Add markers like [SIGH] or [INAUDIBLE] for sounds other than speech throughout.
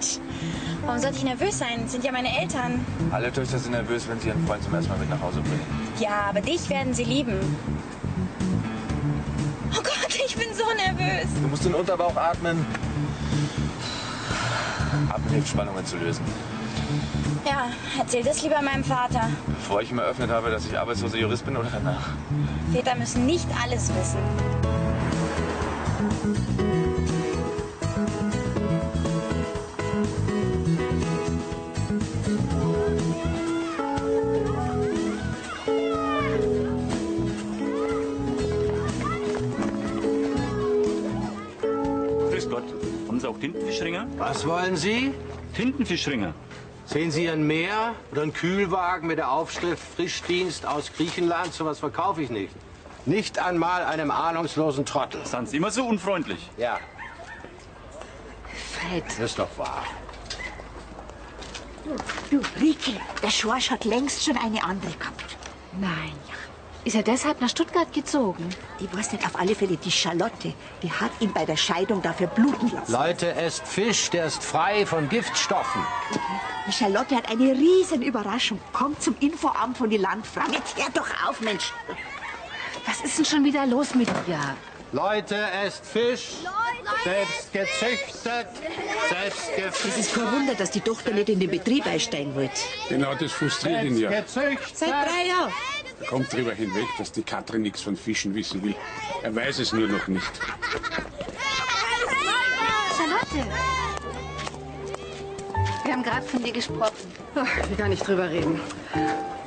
Quatsch. Warum sollte ich nervös sein? Sind ja meine Eltern. Alle Töchter sind nervös, wenn sie ihren Freund zum ersten Mal mit nach Hause bringen. Ja, aber dich werden sie lieben. Oh Gott, ich bin so nervös. Du musst den Unterbauch atmen. Atmen hilft, Spannungen zu lösen. Ja, erzähl das lieber meinem Vater. Bevor ich ihm eröffnet habe, dass ich arbeitsloser Jurist bin oder danach? Väter müssen nicht alles wissen. Was wollen Sie? Tintenfischringe. Sehen Sie ein Meer oder einen Kühlwagen mit der Aufschrift Frischdienst aus Griechenland? So was verkaufe ich nicht. Nicht einmal einem ahnungslosen Trottel. Sind Sie immer so unfreundlich? Ja, Fred, das ist doch wahr. du, Rike, der Schorsch hat längst schon eine andere gehabt. Nein. Ist er deshalb nach Stuttgart gezogen? Ich weiß nicht, auf alle Fälle die Charlotte, die hat ihn bei der Scheidung dafür bluten lassen. Leute, esst Fisch, der ist frei von Giftstoffen. Die Charlotte hat eine riesen Überraschung. Kommt zum Infoamt von die Landfrau. Jetzt hör doch auf, Mensch. Was ist denn schon wieder los mit dir? Leute, esst Fisch, selbst gezüchtet, selbst Es ist gefischt, kein Wunder, dass die Tochter nicht in den Betrieb einsteigen wollte. Genau, das frustriert ihn selbst ja. gezüchtet. Seit drei Jahren. Er kommt drüber hinweg, dass die Katrin nichts von Fischen wissen will. Er weiß es nur noch nicht. Charlotte! Wir haben gerade von dir gesprochen. Oh, ich will gar nicht drüber reden.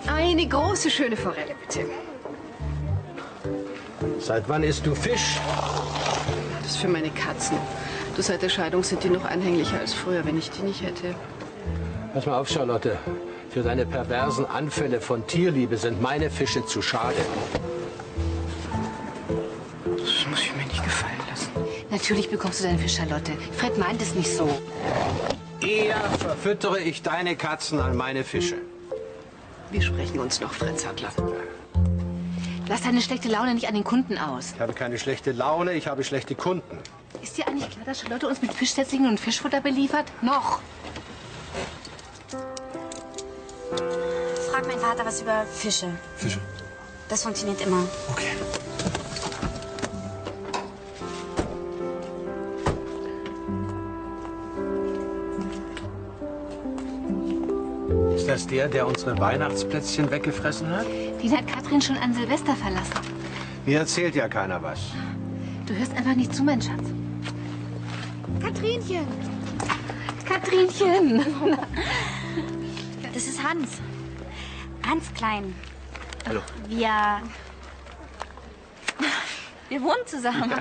Eine große, schöne Forelle, bitte. Seit wann isst du Fisch? Das ist für meine Katzen. Du, seit der Scheidung sind die noch anhänglicher als früher, wenn ich die nicht hätte. Pass mal auf, Charlotte. Für deine perversen Anfälle von Tierliebe sind meine Fische zu schade. Das muss ich mir nicht gefallen lassen. Natürlich bekommst du deinen Fisch, Charlotte. Fred meint es nicht so. Eher verfüttere ich deine Katzen an meine Fische. Wir sprechen uns noch, Fred Sattler. Lass deine schlechte Laune nicht an den Kunden aus. Ich habe keine schlechte Laune, ich habe schlechte Kunden. Ist dir eigentlich klar, dass Charlotte uns mit Fischsetzlingen und Fischfutter beliefert? Noch. Frag meinen Vater was über Fische. Fische. Das funktioniert immer. Okay. Ist das der, der unsere Weihnachtsplätzchen weggefressen hat? Den hat Katrin schon an Silvester verlassen. Mir erzählt ja keiner was. Du hörst einfach nicht zu, mein Schatz. Katrinchen, Katrinchen! Ist Hans. Hans Klein. Hallo. Wir. Wir wohnen zusammen.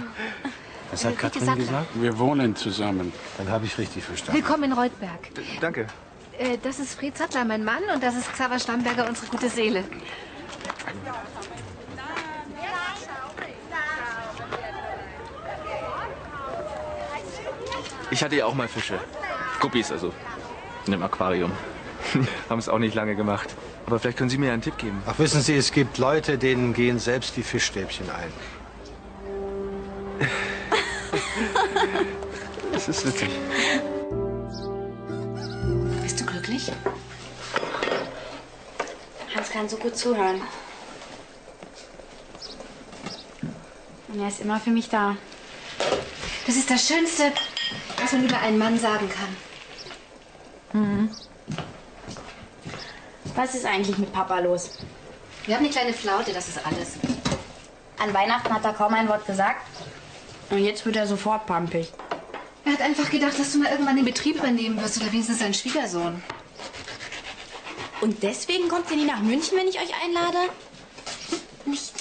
Was hat Katrin gesagt, gesagt? Wir wohnen zusammen. Dann habe ich richtig verstanden. Willkommen in Reutberg. Danke. Äh, das ist Fred Sattler, mein Mann, und das ist Xaver Stamberger, unsere gute Seele. Ich hatte ja auch mal Fische. Guppies also. In einem Aquarium. [LAUGHS] Haben es auch nicht lange gemacht. Aber vielleicht können Sie mir einen Tipp geben. Ach, wissen Sie, es gibt Leute, denen gehen selbst die Fischstäbchen ein. [LAUGHS] Das ist witzig. Bist du glücklich? Hans kann so gut zuhören. Und er ist immer für mich da. Das ist das Schönste, was man über einen Mann sagen kann. Was ist eigentlich mit Papa los? Wir haben eine kleine Flaute, das ist alles. An Weihnachten hat er kaum ein Wort gesagt. Und jetzt wird er sofort pampig. Er hat einfach gedacht, dass du mal irgendwann den Betrieb übernehmen wirst oder wenigstens seinen Schwiegersohn. Und deswegen kommt ihr nie nach München, wenn ich euch einlade? Nicht.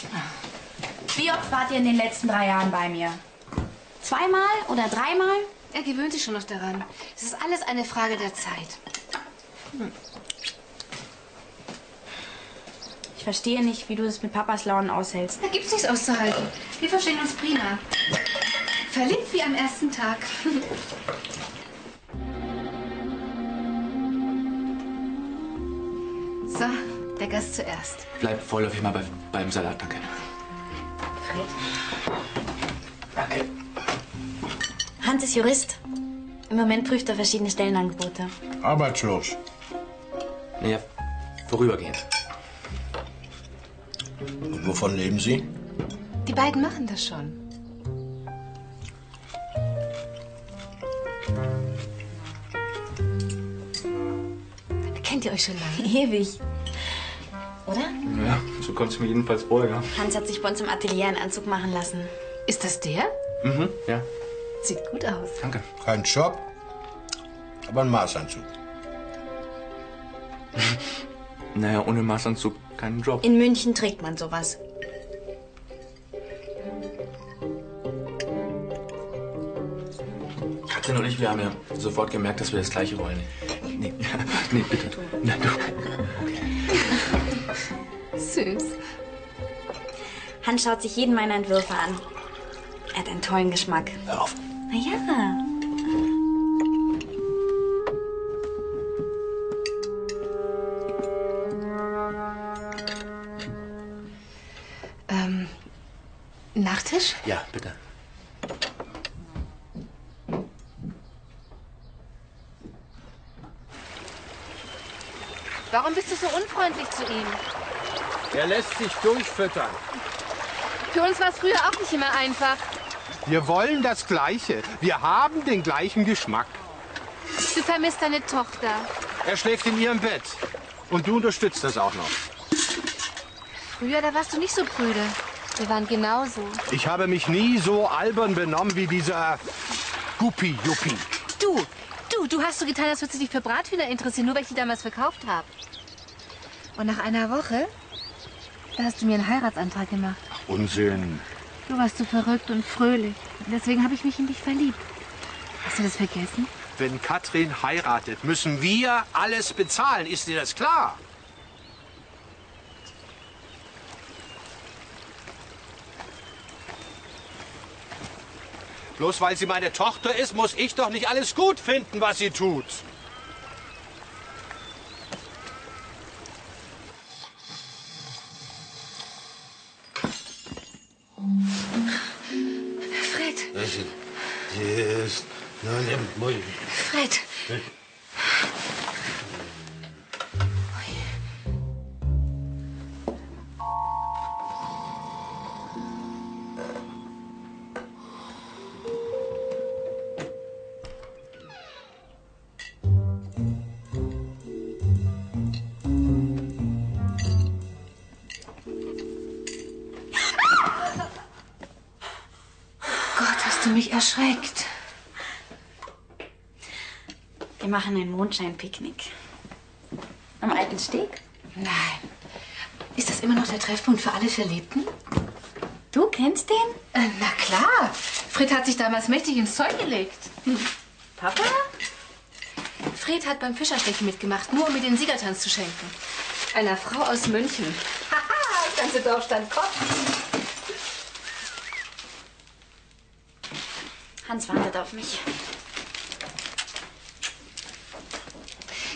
Wie oft wart ihr in den letzten drei Jahren bei mir? Zweimal oder dreimal? Er gewöhnt sich schon noch daran. Es ist alles eine Frage der Zeit. Ich verstehe nicht, wie du es mit Papas Launen aushältst. Da gibt's nichts auszuhalten. Wir verstehen uns prima. Verliebt wie am ersten Tag. [LAUGHS] So, der Gast zuerst. Bleib vorläufig mal bei, beim Salat, danke. Hans ist Jurist. Im Moment prüft er verschiedene Stellenangebote. Arbeitslos. Naja, vorübergehend. Und wovon leben Sie? Die beiden machen das schon. Kennt ihr euch schon lange? [LAUGHS] Ewig. Oder? Ja, so kommt es mir jedenfalls vor, ja. Hans hat sich bei uns im Atelier einen Anzug machen lassen. Ist das der? Mhm, ja, Sieht gut aus. danke. Kein Job, aber ein Maßanzug. [LAUGHS] Naja, ohne Maßanzug keinen Job. In München trägt man sowas. Katrin und ich, wir haben ja sofort gemerkt, dass wir das Gleiche wollen. Nee, [LAUGHS] nee, bitte. Na, du. Süß. Hans schaut sich jeden meiner Entwürfe an. Er hat einen tollen Geschmack. Hör auf. Na ja. Lässt sich durchfüttern. Für uns war es früher auch nicht immer einfach. Wir wollen das Gleiche. Wir haben den gleichen Geschmack. Du vermisst deine Tochter. Er schläft in ihrem Bett. Und du unterstützt das auch noch. Früher, da warst du nicht so prüde. Wir waren genauso. Ich habe mich nie so albern benommen wie dieser Guppi-Juppi. Du, du, du hast so getan, als würdest du dich für Brathühner interessieren, nur weil ich die damals verkauft habe. Und nach einer Woche, da hast du mir einen Heiratsantrag gemacht. Unsinn. Du warst so verrückt und fröhlich. Deswegen habe ich mich in dich verliebt. Hast du das vergessen? Wenn Katrin heiratet, müssen wir alles bezahlen. Ist dir das klar? Bloß weil sie meine Tochter ist, muss ich doch nicht alles gut finden, was sie tut. Fred, Yes. Nein. Fred. Mich erschreckt. Wir machen ein Mondscheinpicknick. Am alten Steg? Nein. Ist das immer noch der Treffpunkt für alle Verliebten? Du kennst den? Äh, na klar. Fred hat sich damals mächtig ins Zeug gelegt. Papa? Fred hat beim Fischerstechen mitgemacht, nur um mir den Siegertanz zu schenken. Einer Frau aus München. Haha, das ganze Dorf stand Kopf. Hans wartet auf mich.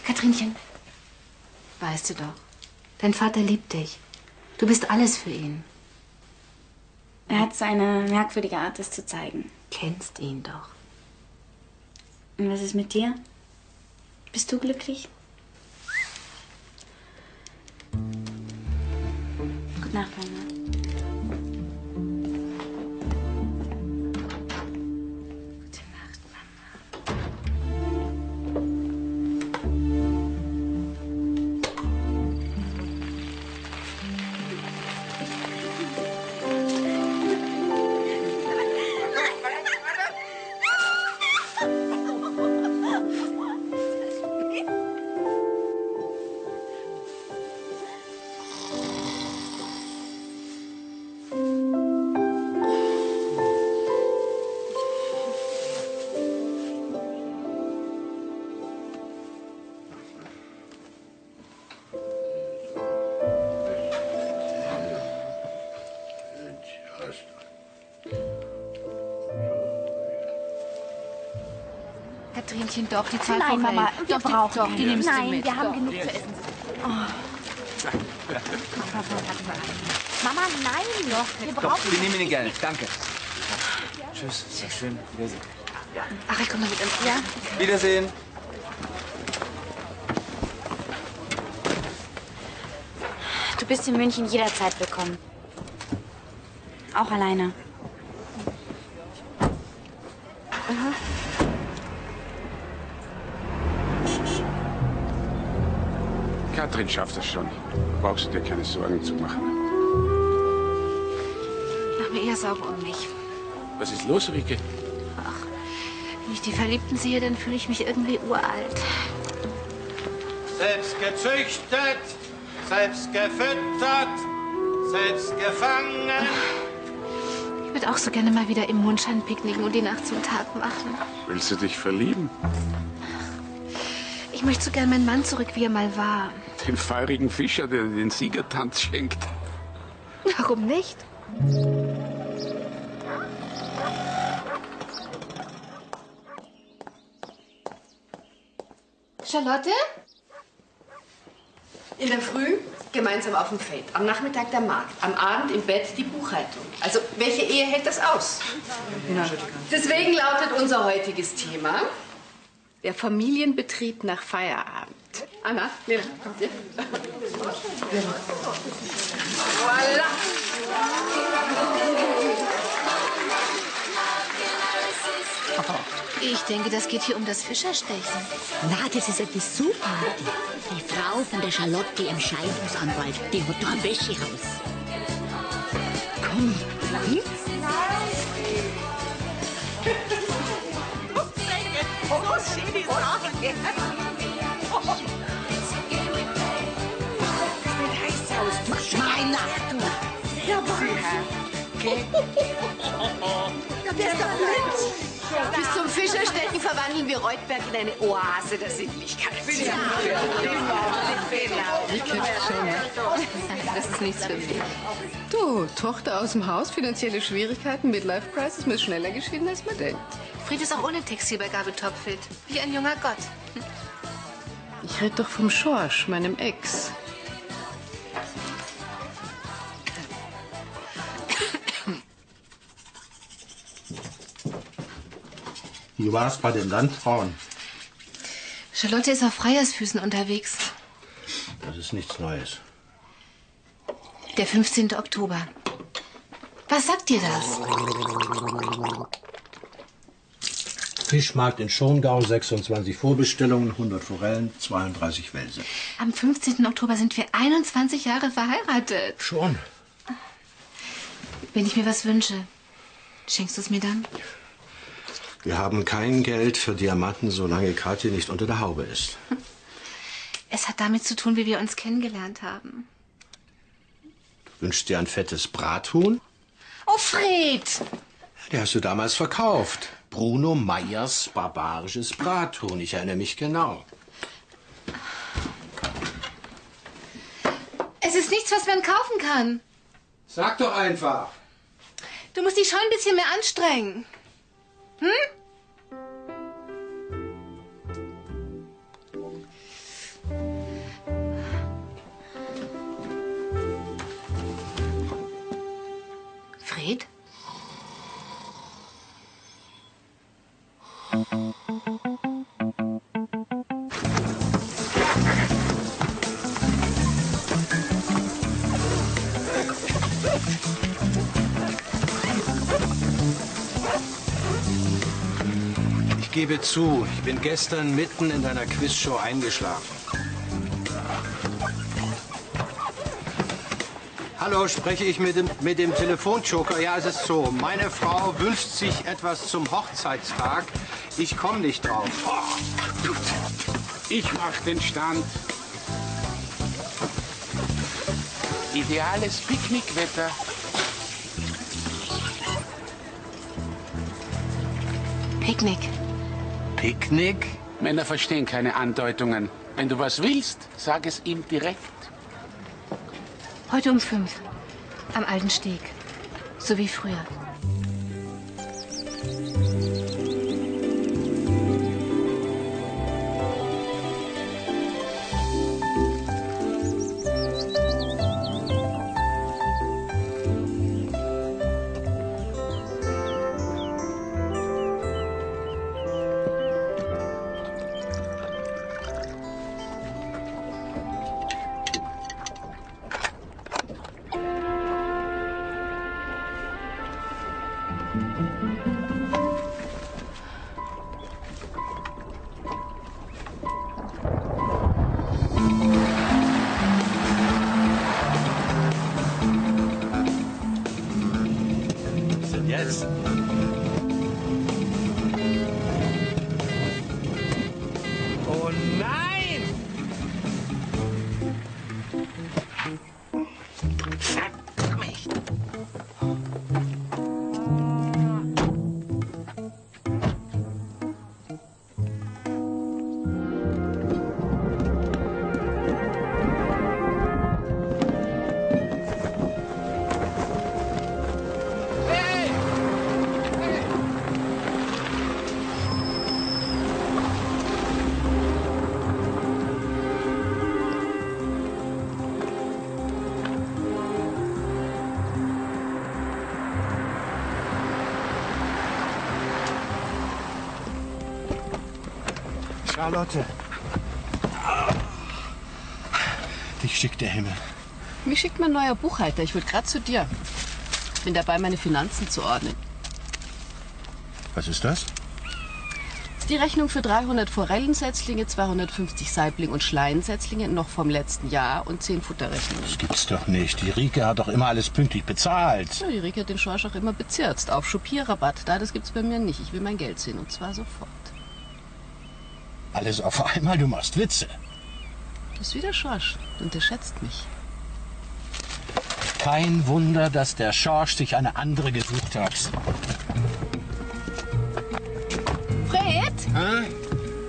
Katrinchen, weißt du doch, dein Vater liebt dich. Du bist alles für ihn. Er hat seine merkwürdige Art, es zu zeigen. Kennst ihn doch. Und was ist mit dir? Bist du glücklich? Katrinchen, doch, die zwei Nein, Mama, wir doch, die, brauchen doch, die nimmst Nein, du mit. wir haben doch. genug zu essen. Mama, nein, doch, wir Doch, brauchen wir nehmen ihn gerne. Danke. Tschüss, ist ja schön. Wiedersehen. Ach, ich komme mit. Ja? Wiedersehen. Du bist in München jederzeit willkommen. Auch alleine. Katrin schafft das schon. Brauchst du dir keine Sorgen zu machen. Mach mir eher Sorgen um mich. Was ist los, Rike? Wenn ich die Verliebten sehe, dann fühle ich mich irgendwie uralt. Selbst gezüchtet, selbst gefüttert, selbst gefangen. Ich würde auch so gerne mal wieder im Mondschein picknicken und die Nacht zum Tag machen. Willst du dich verlieben? Ich möchte so gern meinen Mann zurück, wie er mal war. Den feurigen Fischer, der dir den Siegertanz schenkt. Warum nicht? Charlotte? In der Früh gemeinsam auf dem Feld, am Nachmittag der Markt, am Abend im Bett die Buchhaltung. Also, welche Ehe hält das aus? Deswegen lautet unser heutiges Thema der Familienbetrieb nach Feierabend. Anna, kommt ihr? Voilà. Ich denke, das geht hier um das Fischerstechen. Na, das ist ja die super. Die Frau von der Charlotte, ihrem Scheidungsanwalt, die hat da ein Wäschehaus. Komm. Hm? Oh, schöne Sachen, gell? Das heißt aus, du Schweiner, du. Ja, Ja, der ist doch blind. Bis zum Fischerstechen verwandeln wir Reutberg in eine Oase der Sittlichkeit. Das ist nichts für mich. Du, Tochter aus dem Haus, finanzielle Schwierigkeiten, Midlife Crisis, mir ist schneller geschieden, als man denkt. Fried ist auch ohne Textilbeigabe topfit. Wie ein junger Gott. Ich rede doch vom Schorsch, meinem Ex. Wie war's bei den Landfrauen? Charlotte ist auf Freiersfüßen unterwegs. Das ist nichts Neues. Der 15. Oktober. Was sagt dir das? Fischmarkt in Schongau, 26 Vorbestellungen, 100 Forellen, 32 Welse. Am 15. Oktober sind wir 21 Jahre verheiratet. Schon? Wenn ich mir was wünsche, schenkst du es mir dann? Wir haben kein Geld für Diamanten, solange Kathi nicht unter der Haube ist. [LAUGHS] Es hat damit zu tun, wie wir uns kennengelernt haben. Wünschst dir ein fettes Brathuhn? Oh, Fred! Die hast du damals verkauft. Bruno Meyers barbarisches Brathuhn. Ich erinnere mich genau. Es ist nichts, was man kaufen kann. Sag doch einfach. Du musst dich schon ein bisschen mehr anstrengen. Hm? Fred? Gebe zu, ich bin gestern mitten in deiner Quizshow eingeschlafen. Hallo, spreche ich mit dem, mit dem Telefonjoker? Ja, es ist so. Meine Frau wünscht sich etwas zum Hochzeitstag. Ich komme nicht drauf. Ich mach den Stand. Ideales Picknickwetter. Picknick. Picknick? Männer verstehen keine Andeutungen. Wenn du was willst, sag es ihm direkt. Heute um fünf. Am alten Steg. So wie früher. Charlotte. Dich schickt der Himmel. Mich schickt mein neuer Buchhalter. Ich wollte gerade zu dir. Bin dabei, meine Finanzen zu ordnen. Was ist das? Ist die Rechnung für 300 Forellensetzlinge, 250 Saibling- und Schleiensetzlinge noch vom letzten Jahr und 10 Futterrechnungen. Das gibt's doch nicht. Die Rike hat doch immer alles pünktlich bezahlt. Ja, die Rike hat den Schorsch auch immer bezirzt. Auf Schupierrabatt. Da, das gibt's bei mir nicht. Ich will mein Geld sehen und zwar sofort. Alles auf einmal, du machst Witze. Das ist wieder Schorsch. Du unterschätzt mich. Kein Wunder, dass der Schorsch sich eine andere gesucht hat. Fred?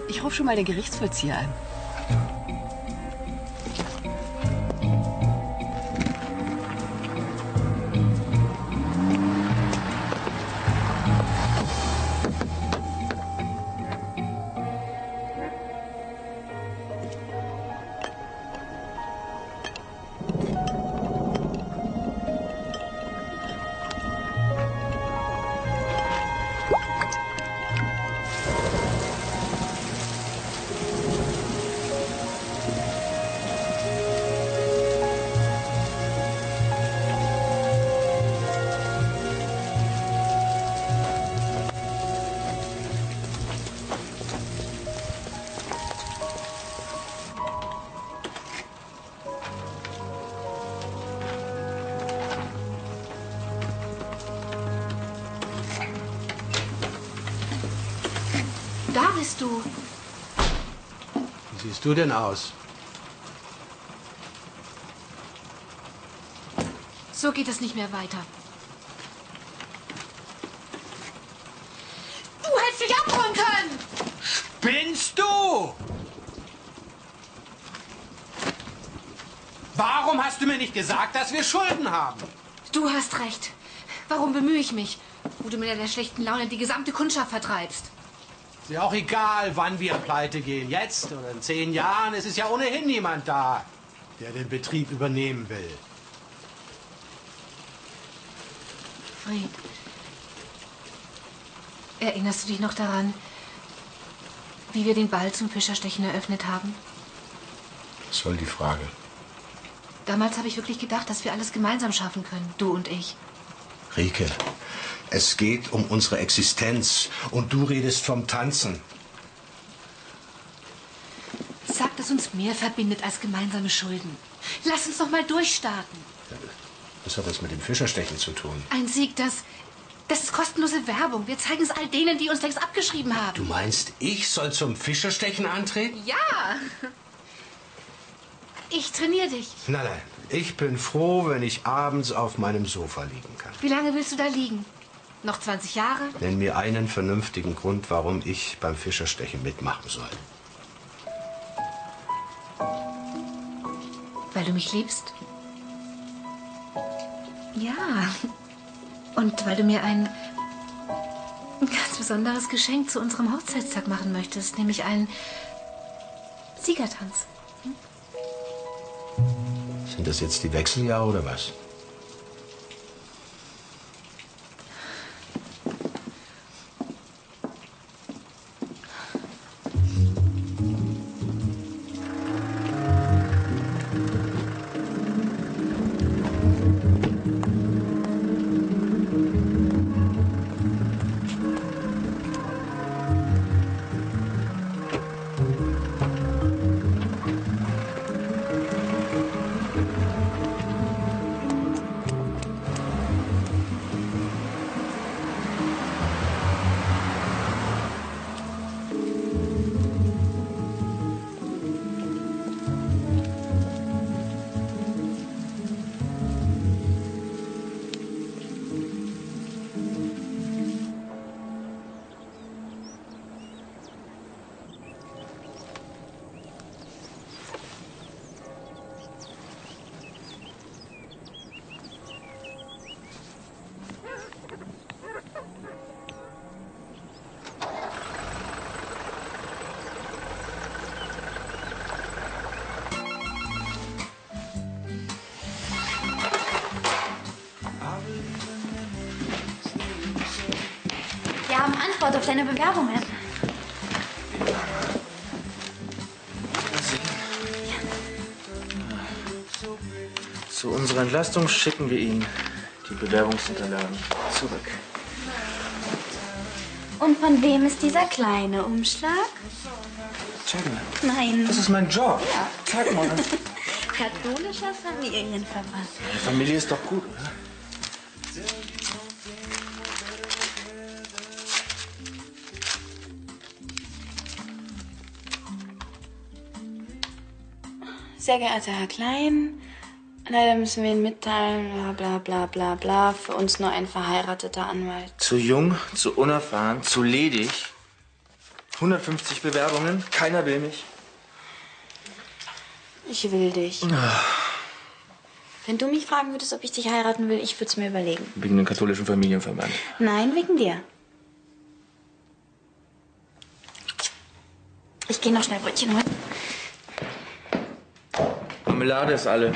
Ich rufe schon mal den Gerichtsvollzieher an. Du denn aus? So geht es nicht mehr weiter. Du hättest mich abholen können! Spinnst du? Warum hast du mir nicht gesagt, dass wir Schulden haben? Du hast recht. Warum bemühe ich mich, wo du mit deiner schlechten Laune die gesamte Kundschaft vertreibst? Ist ja auch egal, wann wir pleite gehen. Jetzt oder in zehn Jahren. Es ist ja ohnehin niemand da, der den Betrieb übernehmen will. Fred, erinnerst du dich noch daran, wie wir den Ball zum Fischerstechen eröffnet haben? Was soll die Frage? Damals habe ich wirklich gedacht, dass wir alles gemeinsam schaffen können, du und ich. Rike, es geht um unsere Existenz und du redest vom Tanzen. Sag, dass uns mehr verbindet als gemeinsame Schulden. Lass uns noch mal durchstarten. Was hat das mit dem Fischerstechen zu tun? Ein Sieg, das. Das ist kostenlose Werbung. Wir zeigen es all denen, die uns längst abgeschrieben haben. Du meinst, ich soll zum Fischerstechen antreten? Ja! Ich trainiere dich. Nein, nein. Ich bin froh, wenn ich abends auf meinem Sofa liegen kann. Wie lange willst du da liegen? Noch 20 Jahre? Nenn mir einen vernünftigen Grund, warum ich beim Fischerstechen mitmachen soll. Weil du mich liebst? Ja. Und weil du mir ein ganz besonderes Geschenk zu unserem Hochzeitstag machen möchtest, nämlich einen Siegertanz. Sind das jetzt die Wechseljahre oder was? Antwort auf deine Bewerbungen. Zu unserer Entlastung schicken wir Ihnen die Bewerbungsunterlagen zurück. Und von wem ist dieser kleine Umschlag? Zeig mal. Nein. Das ist mein Job. Ja. Zeig mal. [LAUGHS] Katholischer Familienverband. Die Familie ist doch gut, oder? Sehr geehrter Herr Klein, leider müssen wir Ihnen mitteilen, bla bla bla bla bla, für uns nur ein verheirateter Anwalt. Zu jung, zu unerfahren, zu ledig. 150 Bewerbungen, keiner will mich. Ich will dich. Ah, Wenn du mich fragen würdest, ob ich dich heiraten will, ich würde es mir überlegen. Wegen dem katholischen Familienverband. Nein, wegen dir. Ich gehe noch schnell Brötchen holen. Marmelade ist alle.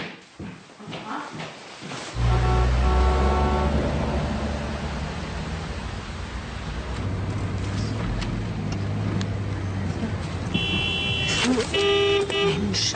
Mensch.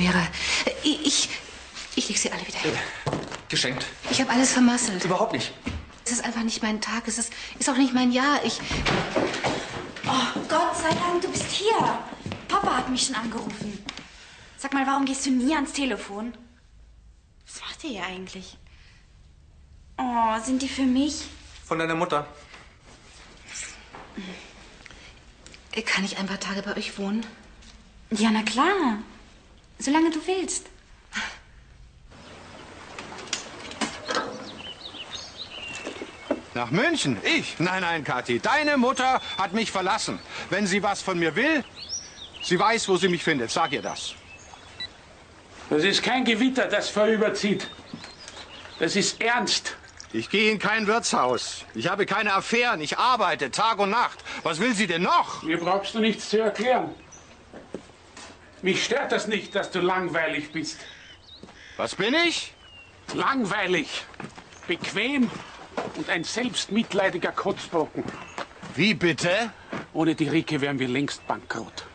Wäre. Ich, ich, ich leg sie alle wieder hin. Geschenkt. Ich habe alles vermasselt. Überhaupt nicht. Es ist einfach nicht mein Tag. Es ist, ist auch nicht mein Jahr. Ich. Oh, Gott sei Dank, du bist hier. Papa hat mich schon angerufen. Sag mal, warum gehst du nie ans Telefon? Was macht ihr hier eigentlich? Oh, sind die für mich? Von deiner Mutter. Kann ich ein paar Tage bei euch wohnen? Ja, na klar. Solange du willst. Nach München? Ich? Nein, nein, Kathi. Deine Mutter hat mich verlassen. Wenn sie was von mir will, sie weiß, wo sie mich findet. Sag ihr das. Das ist kein Gewitter, das vorüberzieht. Das ist ernst. Ich gehe in kein Wirtshaus. Ich habe keine Affären. Ich arbeite Tag und Nacht. Was will sie denn noch? Mir brauchst du nichts zu erklären. Mich stört das nicht, dass du langweilig bist. Was bin ich? Langweilig, bequem und ein selbstmitleidiger Kotzbrocken. Wie bitte? Ohne die Rike wären wir längst bankrott.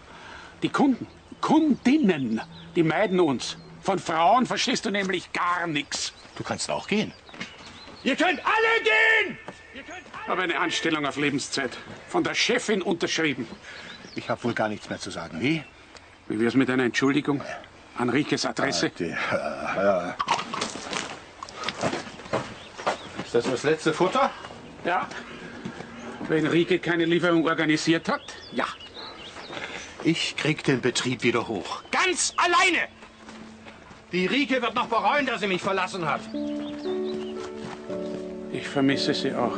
Die Kunden, Kundinnen, die meiden uns. Von Frauen verstehst du nämlich gar nichts. Du kannst auch gehen. Ihr könnt alle gehen! Habe eine Anstellung auf Lebenszeit. Von der Chefin unterschrieben. Ich habe wohl gar nichts mehr zu sagen. Wie? Wie wär's mit einer Entschuldigung? An Rikes Adresse? Ja. Ist das das letzte Futter? Ja. Wenn Rike keine Lieferung organisiert hat, ja. Ich krieg den Betrieb wieder hoch. Ganz alleine! Die Rike wird noch bereuen, dass sie mich verlassen hat. Ich vermisse sie auch.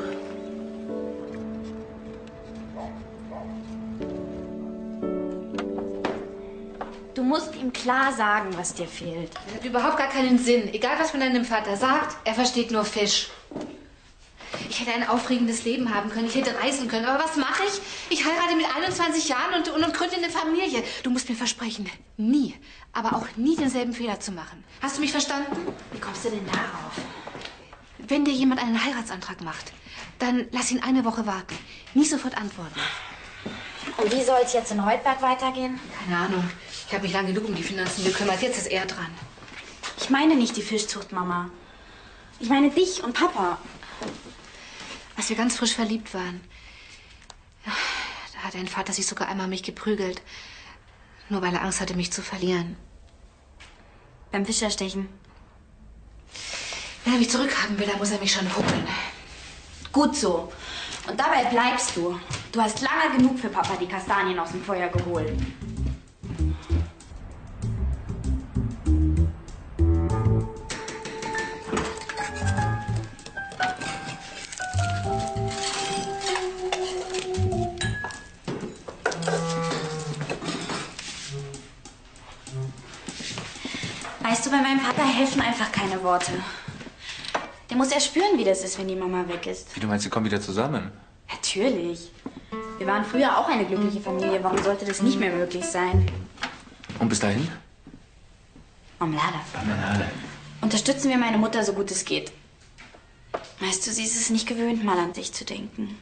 Musst ihm klar sagen, was dir fehlt. Das hat überhaupt gar keinen Sinn. Egal, was man deinem Vater sagt, er versteht nur Fisch. Ich hätte ein aufregendes Leben haben können. Ich hätte reisen können. Aber was mache ich? Ich heirate mit 21 Jahren und, und, und gründe eine Familie. Du musst mir versprechen, nie, aber auch nie denselben Fehler zu machen. Hast du mich verstanden? Wie kommst du denn darauf? Wenn dir jemand einen Heiratsantrag macht, dann lass ihn eine Woche warten. Nie sofort antworten. Und wie soll es jetzt in Heutberg weitergehen? Keine Ahnung. Ich habe mich lange genug um die Finanzen gekümmert. Jetzt ist er dran. Ich meine nicht die Fischzucht, Mama. Ich meine dich und Papa. Als wir ganz frisch verliebt waren, da hat dein Vater sich sogar einmal mich geprügelt. Nur weil er Angst hatte, mich zu verlieren. Beim Fischerstechen. Wenn er mich zurückhaben will, dann muss er mich schon huckeln. Gut so. Und dabei bleibst du. Du hast lange genug für Papa die Kastanien aus dem Feuer geholt. Helfen einfach keine Worte. Der muss ja spüren, wie das ist, wenn die Mama weg ist. Wie du meinst, sie kommen wieder zusammen? Natürlich. Wir waren früher auch eine glückliche Familie. Warum sollte das nicht mehr möglich sein? Und bis dahin? Marmelade. Marmelade. Unterstützen wir meine Mutter so gut es geht. Weißt du, sie ist es nicht gewöhnt, mal an sich zu denken.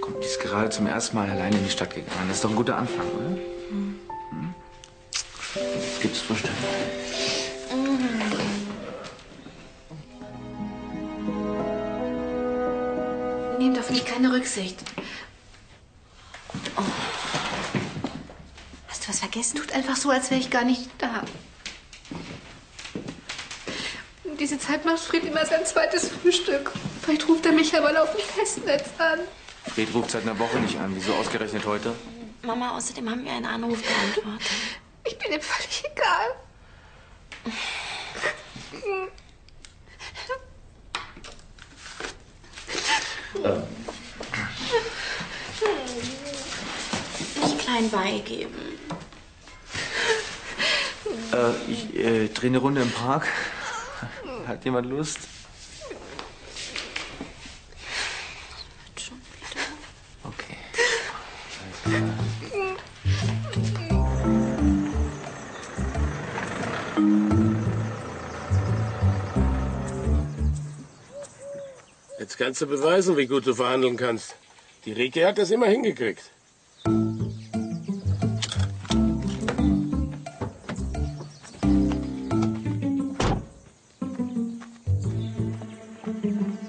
Komm, die ist gerade zum ersten Mal alleine in die Stadt gegangen. Das ist doch ein guter Anfang, oder? Hm. Hm? Gibt's Frühstück? Nehmt auf mich keine Rücksicht. Oh. Hast du was vergessen? Tut einfach so, als wäre ich gar nicht da. Um diese Zeit macht Fried immer sein zweites Frühstück. Vielleicht ruft er mich ja mal auf dem Festnetz an. Fred ruft seit einer Woche nicht an. Wieso ausgerechnet heute? Mama, außerdem haben wir einen Anruf beantwortet. Ich bin ihm völlig egal. Nicht klein beigeben. Äh, ich äh, drehe eine Runde im Park. Hat jemand Lust? Jetzt kannst du beweisen, wie gut du verhandeln kannst. Die Rike hat das immer hingekriegt.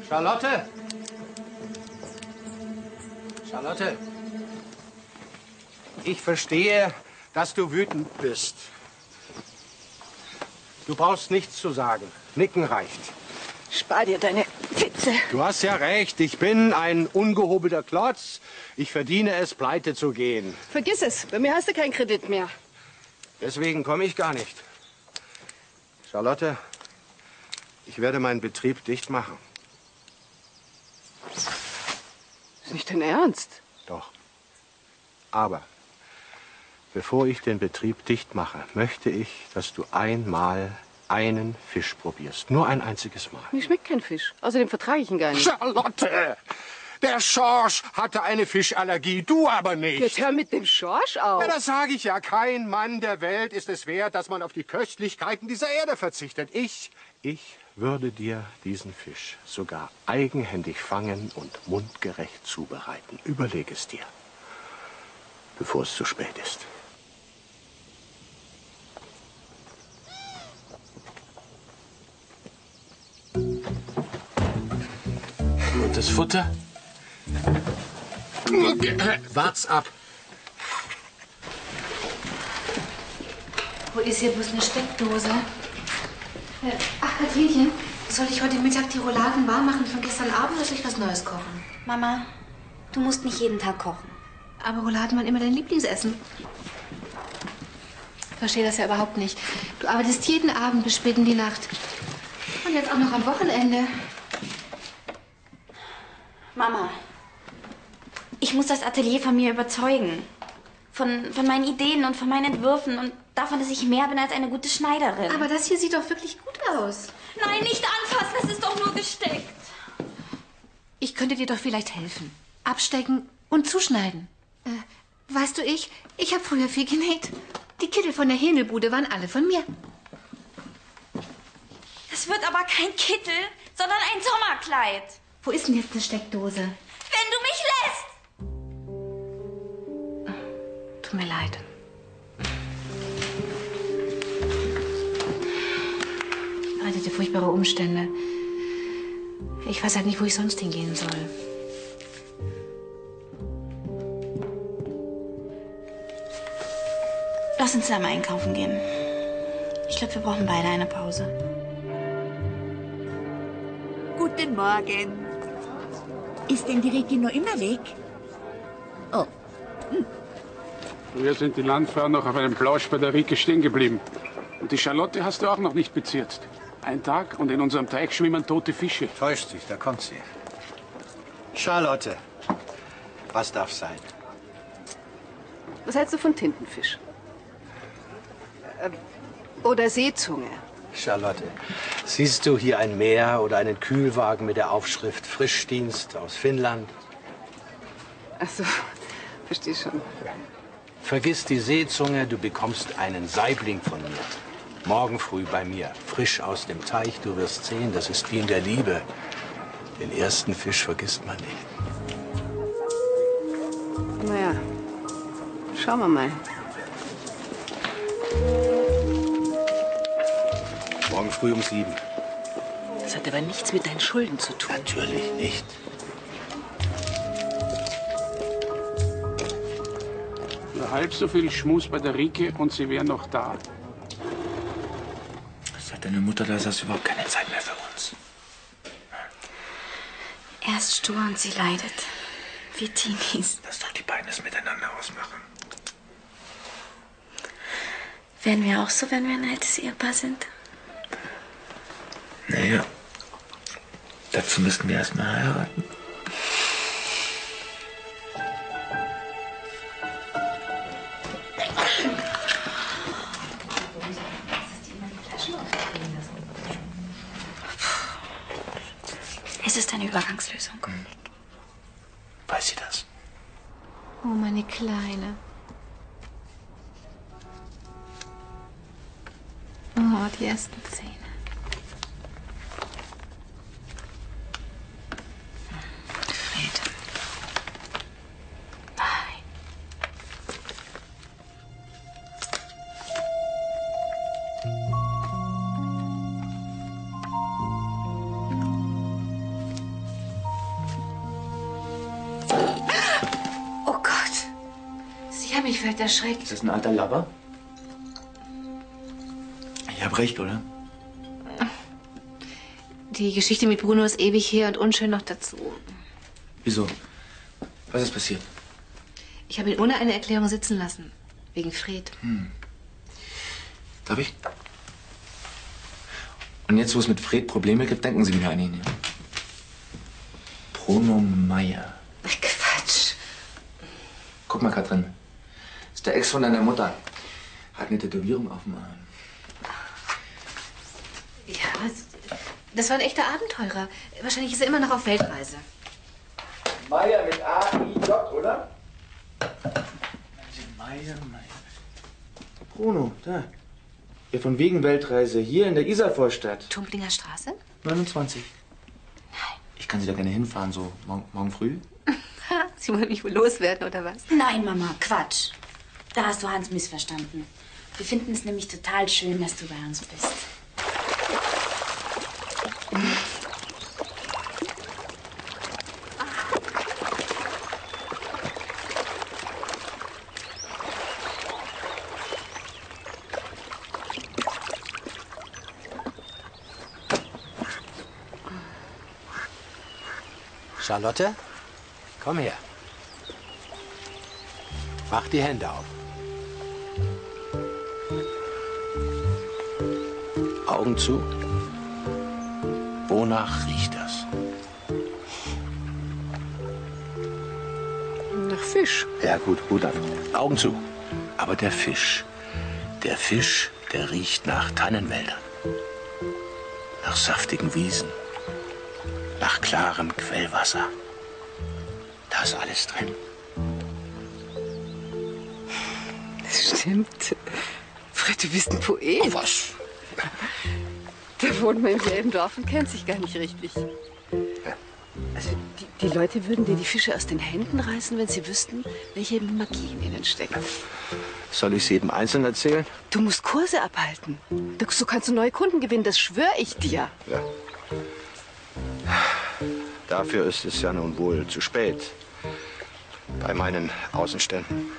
Charlotte? Charlotte? Ich verstehe, dass du wütend bist. Du brauchst nichts zu sagen. Nicken reicht. Spar dir deine Witze. Du hast ja recht. Ich bin ein ungehobelter Klotz. Ich verdiene es, pleite zu gehen. Vergiss es, bei mir hast du keinen Kredit mehr. Deswegen komme ich gar nicht. Charlotte, ich werde meinen Betrieb dicht machen. Ist nicht dein Ernst? Doch. Aber bevor ich den Betrieb dicht mache, möchte ich, dass du einmal einen Fisch probierst. Nur ein einziges Mal. Mir schmeckt kein Fisch. Außerdem vertrage ich ihn gar nicht. Charlotte! Der Schorsch hatte eine Fischallergie, du aber nicht. Jetzt hör mit dem Schorsch auf. Ja, das sage ich ja. Kein Mann der Welt ist es wert, dass man auf die Köstlichkeiten dieser Erde verzichtet. Ich, ich würde dir diesen Fisch sogar eigenhändig fangen und mundgerecht zubereiten. Überleg es dir, bevor es zu spät ist. Und das Futter? Wart's ab. Wo ist hier bloß eine Steckdose? Äh, Ach, Kathrinchen, soll ich heute Mittag die Rouladen warm machen von gestern Abend oder soll ich was Neues kochen? Mama, du musst nicht jeden Tag kochen. Aber Rouladen waren immer dein Lieblingsessen. Ich verstehe das ja überhaupt nicht. Du arbeitest jeden Abend bis spät in die Nacht. Und jetzt auch noch am Wochenende. Mama, ich muss das Atelier von mir überzeugen. Von, von meinen Ideen und von meinen Entwürfen und davon, dass ich mehr bin als eine gute Schneiderin. Aber das hier sieht doch wirklich gut aus. Nein, nicht anfassen, das ist doch nur gesteckt. Ich könnte dir doch vielleicht helfen. Abstecken und zuschneiden. Äh, weißt du, ich, ich habe früher viel genäht. Die Kittel von der Hähnelbude waren alle von mir. Das wird aber kein Kittel, sondern ein Sommerkleid. Wo ist denn jetzt eine Steckdose? Wenn du mich lässt. Tut mir leid. Ich bereitete furchtbare Umstände. Ich weiß halt nicht, wo ich sonst hingehen soll. Lass uns zusammen einkaufen gehen. Ich glaube, wir brauchen beide eine Pause. Guten Morgen. Ist denn die noch immer weg? Oh, Wir sind die Landfrau noch auf einem Plausch bei der Rike stehen geblieben. Und die Charlotte hast du auch noch nicht bezirzt. Ein Tag und in unserem Teich schwimmen tote Fische. Täuscht sich, da kommt sie. Charlotte, was darf sein? Was hältst du von Tintenfisch? Äh, Oder Seezunge? Charlotte, siehst du hier ein Meer oder einen Kühlwagen mit der Aufschrift Frischdienst aus Finnland? Achso, verstehe schon. Vergiss die Seezunge, du bekommst einen Saibling von mir. Morgen früh bei mir, frisch aus dem Teich. Du wirst sehen, das ist wie in der Liebe. Den ersten Fisch vergisst man nicht. Naja, schauen wir mal. Morgen früh um sieben. Das hat aber nichts mit deinen Schulden zu tun. Natürlich nicht. Nur halb so viel Schmus bei der Rike und sie wäre noch da. Seit deine Mutter da ist, hast du überhaupt keine Zeit mehr für uns. Er ist stur und sie leidet. Wie Teenies. Lass doch die beiden es miteinander ausmachen. Werden wir auch so, wenn wir ein altes Ehepaar sind? Naja. Dazu müssten wir erst mal heiraten. Es ist eine Übergangslösung. Weiß sie das? Oh, meine Kleine. Oh, die ersten Zähne. Vielleicht erschreckt. Ist das ein alter Labber? Ich hab recht, oder? Die Geschichte mit Bruno ist ewig her und unschön noch dazu. Wieso? Was ist passiert? Ich habe ihn ohne eine Erklärung sitzen lassen. Wegen Fred. Hm. Darf ich? Und jetzt, wo es mit Fred Probleme gibt, denken Sie wieder an ihn. Ja? Bruno Meyer. Quatsch. Guck mal, Katrin. Ist der Ex von deiner Mutter. Hat eine Tätowierung auf dem Arm. Ja, was- das war ein echter Abenteurer. Wahrscheinlich ist er immer noch auf Weltreise. Meyer mit A-I-J, oder? Meyer, Meyer. Bruno, da. Ja, von wegen Weltreise. Hier in der Isarvorstadt. Tumplinger Straße? 29. Nein. Ich kann Sie da gerne hinfahren, so morgen, morgen früh. [LAUGHS] Sie wollen mich wohl loswerden, oder was? Nein, Mama, Quatsch. Da hast du Hans missverstanden. Wir finden es nämlich total schön, dass du bei uns bist. Charlotte, komm her. Mach die Hände auf. Augen zu. Wonach riecht das? Nach Fisch. Ja, gut, gut. Augen zu. Aber der Fisch, der Fisch, der riecht nach Tannenwäldern. Nach saftigen Wiesen. Nach klarem Quellwasser. Da ist alles drin. Das stimmt. Fred, du bist ein Poet. Oh, was? Da wohnt man im selben Dorf und kennt sich gar nicht richtig. Also, die, die Leute würden dir die Fische aus den Händen reißen, wenn sie wüssten, welche Magie in ihnen steckt. Soll ich es jedem einzeln erzählen? Du musst Kurse abhalten. So kannst du neue Kunden gewinnen, das schwöre ich dir. Ja. Dafür ist es ja nun wohl zu spät. Bei meinen Außenständen.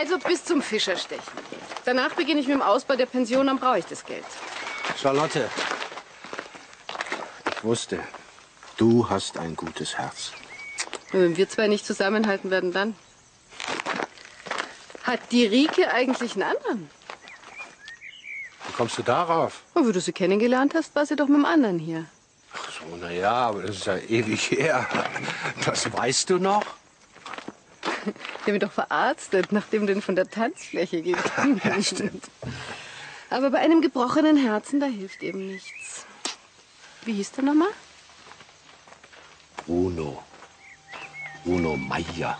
Also bis zum Fischerstechen. Danach beginne ich mit dem Ausbau der Pension, dann brauche ich das Geld. Charlotte, ich wusste, du hast ein gutes Herz. Und wenn wir zwei nicht zusammenhalten werden, dann. Hat die Rike eigentlich einen anderen? Wie kommst du darauf? Und wo du sie kennengelernt hast, war sie doch mit dem anderen hier. Ach so, na ja, aber das ist ja ewig her. Das weißt du noch? Habe ihn doch verarztet, nachdem du ihn von der Tanzfläche gegangen Ja, stimmt. Aber bei einem gebrochenen Herzen, da hilft eben nichts. Wie hieß der nochmal? Bruno. Bruno Meier.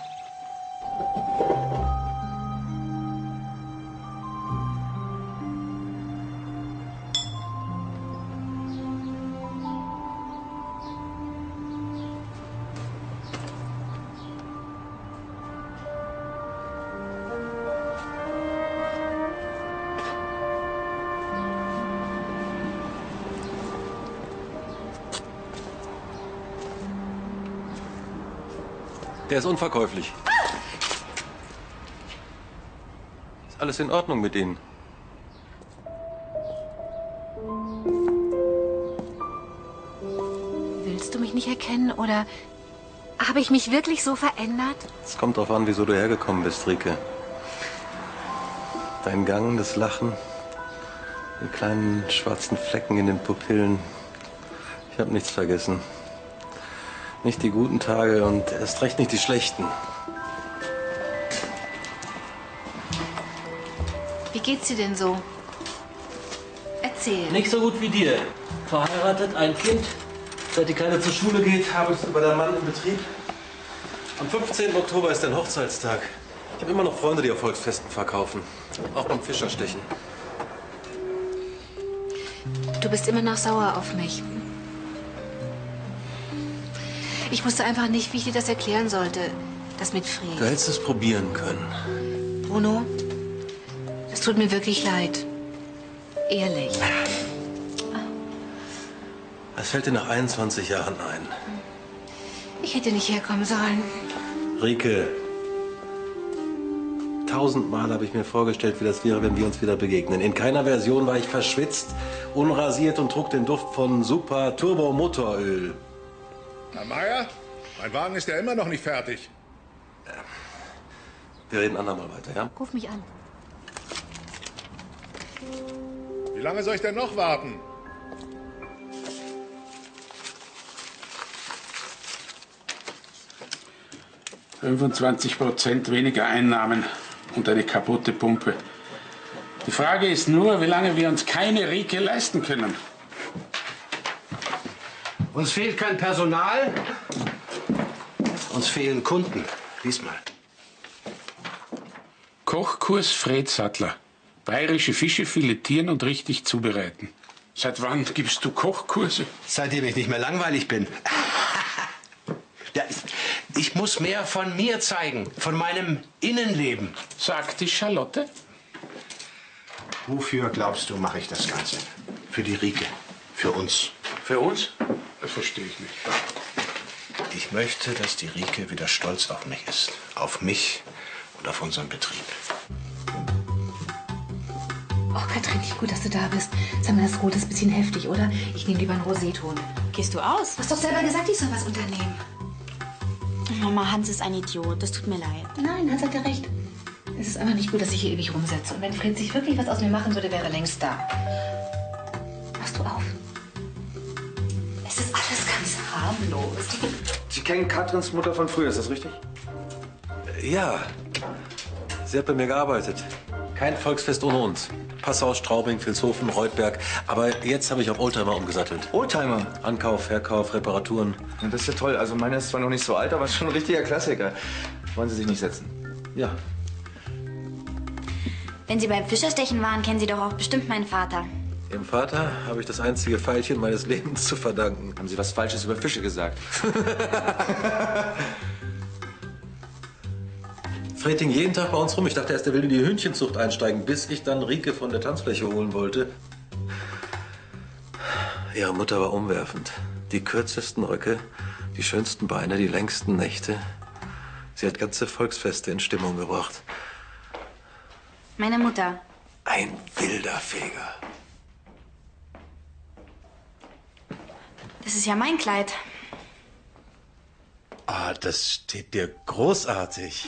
Der ist unverkäuflich. Ist alles in Ordnung mit Ihnen? Willst du mich nicht erkennen oder habe ich mich wirklich so verändert? Es kommt darauf an, wieso du hergekommen bist, Rike. Dein Gang, das Lachen, die kleinen schwarzen Flecken in den Pupillen. Ich habe nichts vergessen. Nicht die guten Tage und erst recht nicht die schlechten. Wie geht's dir denn so? Erzähl. Nicht so gut wie dir. Verheiratet, ein Kind. Seit die Kleine zur Schule geht, arbeitest du bei der Mann im Betrieb. Am 15. Oktober ist dein Hochzeitstag. Ich habe immer noch Freunde, die auf Volksfesten verkaufen. Auch beim Fischerstechen. Du bist immer noch sauer auf mich. Ich wusste einfach nicht, wie ich dir das erklären sollte. Das mit Du Fred. hättest es probieren können. Bruno, es tut mir wirklich leid. Ehrlich. Was fällt dir nach 21 Jahren ein? Ich hätte nicht herkommen sollen. Rike, tausendmal habe ich mir vorgestellt, wie das wäre, wenn wir uns wieder begegnen. In keiner Version war ich verschwitzt, unrasiert und trug den Duft von Super Turbo Motoröl. Herr Meier, mein Wagen ist ja immer noch nicht fertig. Wir reden andermal weiter, ja? Ruf mich an. Wie lange soll ich denn noch warten? Äh, 25 Prozent weniger Einnahmen und eine kaputte Pumpe. Die Frage ist nur, wie lange wir uns keine Rike leisten können. Uns fehlt kein Personal. Uns fehlen Kunden. Lies mal. Kochkurs Fred Sattler. Bayerische Fische filetieren und richtig zubereiten. Seit wann gibst du Kochkurse? Seitdem ich nicht mehr langweilig bin. Ja, ich, ich muss mehr von mir zeigen, von meinem Innenleben. Sagt die Charlotte. Wofür glaubst du, mache ich das Ganze? Für die Rike. Für uns. Für uns? Das verstehe ich nicht. Ich möchte, dass die Rike wieder stolz auf mich ist. Auf mich und auf unseren Betrieb. Oh, Katrin, wie gut, dass du da bist. Sag mal, das Rot ist ein bisschen heftig, oder? Ich nehme lieber einen Roséton. Gehst du aus? Du hast doch selber gesagt, ich soll was unternehmen. Mama, Hans ist ein Idiot. Das tut mir leid. Nein, Hans hat ja recht. Es ist einfach nicht gut, dass ich hier ewig rumsetze. Und wenn Fred sich wirklich was aus mir machen würde, wäre er längst da. Machst du auf? Harmlos. Sie kennen Katrins Mutter von früher, ist das richtig? Ja, sie hat bei mir gearbeitet. Kein Volksfest ohne uns. Passau, Straubing, Vilshofen, Reutberg. Aber jetzt habe ich auf Oldtimer umgesattelt. Oldtimer? Ankauf, Verkauf, Reparaturen. Ja, das ist ja toll. Also meine ist zwar noch nicht so alt, aber ist schon ein richtiger Klassiker. Wollen Sie sich nicht setzen? Ja. Wenn Sie beim Fischerstechen waren, kennen Sie doch auch bestimmt meinen Vater. Ihrem Vater habe ich das einzige Pfeilchen meines Lebens zu verdanken. Haben Sie was Falsches über Fische gesagt? [LAUGHS] Fred hing jeden Tag bei uns rum. Ich dachte erst, er will in die Hühnchenzucht einsteigen, bis ich dann Rike von der Tanzfläche holen wollte. Ihre Mutter war umwerfend. Die kürzesten Röcke, die schönsten Beine, die längsten Nächte. Sie hat ganze Volksfeste in Stimmung gebracht. Meine Mutter. Ein wilder Feger. Das ist ja mein Kleid. Ah, das steht dir großartig.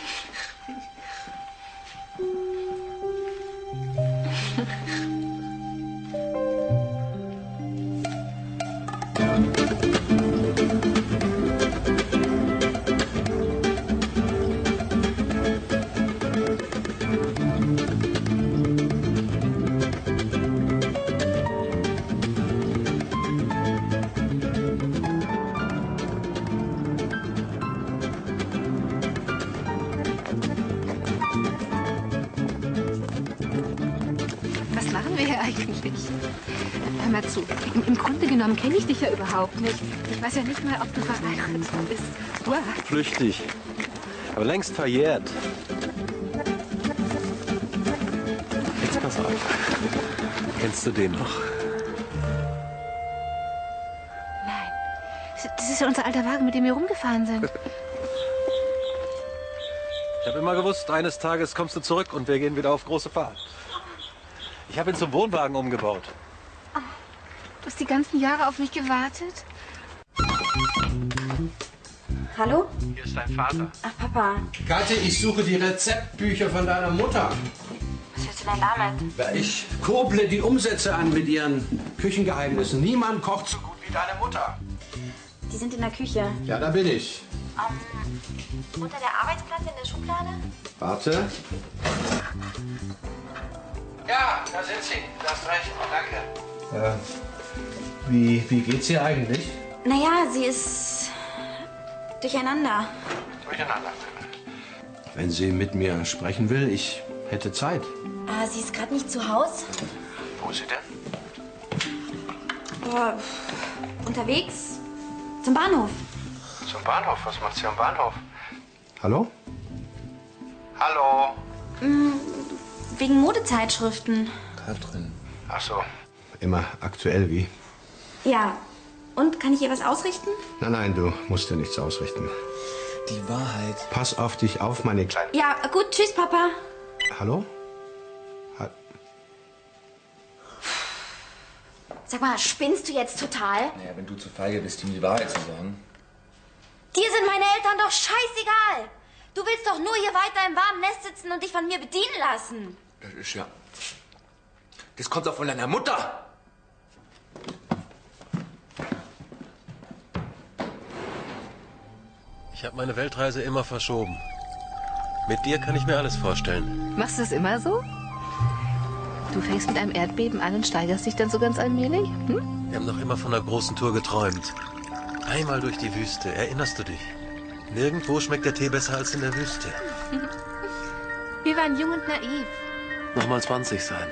Ich dich ja überhaupt nicht. Ich weiß ja nicht mal, ob du verheiratet bist. Uah. Flüchtig. Aber längst verjährt. Jetzt pass auf. Kennst du den noch? Das ist ja unser alter Wagen, mit dem wir rumgefahren sind. Ich habe immer gewusst, eines Tages kommst du zurück und wir gehen wieder auf große Fahrt. Ich habe ihn zum Wohnwagen umgebaut. Du hast die ganzen Jahre auf mich gewartet? Hallo? Hier ist dein Vater. Ach, Papa. Kathi, ich suche die Rezeptbücher von deiner Mutter. Was willst du denn damit? Ich kurble die Umsätze an mit ihren Küchengeheimnissen. Niemand kocht so gut wie deine Mutter. Die sind in der Küche. Ja, da bin ich. Ähm, unter der Arbeitsplatte in der Schublade? Warte. Ja, da sind Sie. Du hast recht. Danke. Äh, wie, wie geht's ihr eigentlich? Naja, sie ist durcheinander. Durcheinander. Wenn sie mit mir sprechen will, ich hätte Zeit. Ah, sie ist gerade nicht zu Hause. Wo ist sie denn? Boah, unterwegs zum Bahnhof. Zum Bahnhof. Was macht sie am Bahnhof? Hallo? Hallo. Hm, wegen Modezeitschriften. Katrin. Ach so. Immer aktuell wie? Ja. Und kann ich ihr was ausrichten? Nein, nein, du musst dir nichts ausrichten. Die Wahrheit. Pass auf dich auf, meine Kleine. Ja, gut. Tschüss, Papa. Hallo? Ha Sag mal, spinnst du jetzt total? Naja, wenn du zu feige bist, ihm die Wahrheit zu sagen. Dir sind meine Eltern doch scheißegal. Du willst doch nur hier weiter im warmen Nest sitzen und dich von mir bedienen lassen. Das ist ja. Das kommt doch von deiner Mutter. Ich habe meine Weltreise immer verschoben. Mit dir kann ich mir alles vorstellen. Machst du das immer so? Du fängst mit einem Erdbeben an und steigerst dich dann so ganz allmählich? Hm? Wir haben noch immer von einer großen Tour geträumt. Einmal durch die Wüste, erinnerst du dich? Nirgendwo schmeckt der Tee besser als in der Wüste. [LAUGHS] Wir waren jung und naiv. Nochmal 20 sein.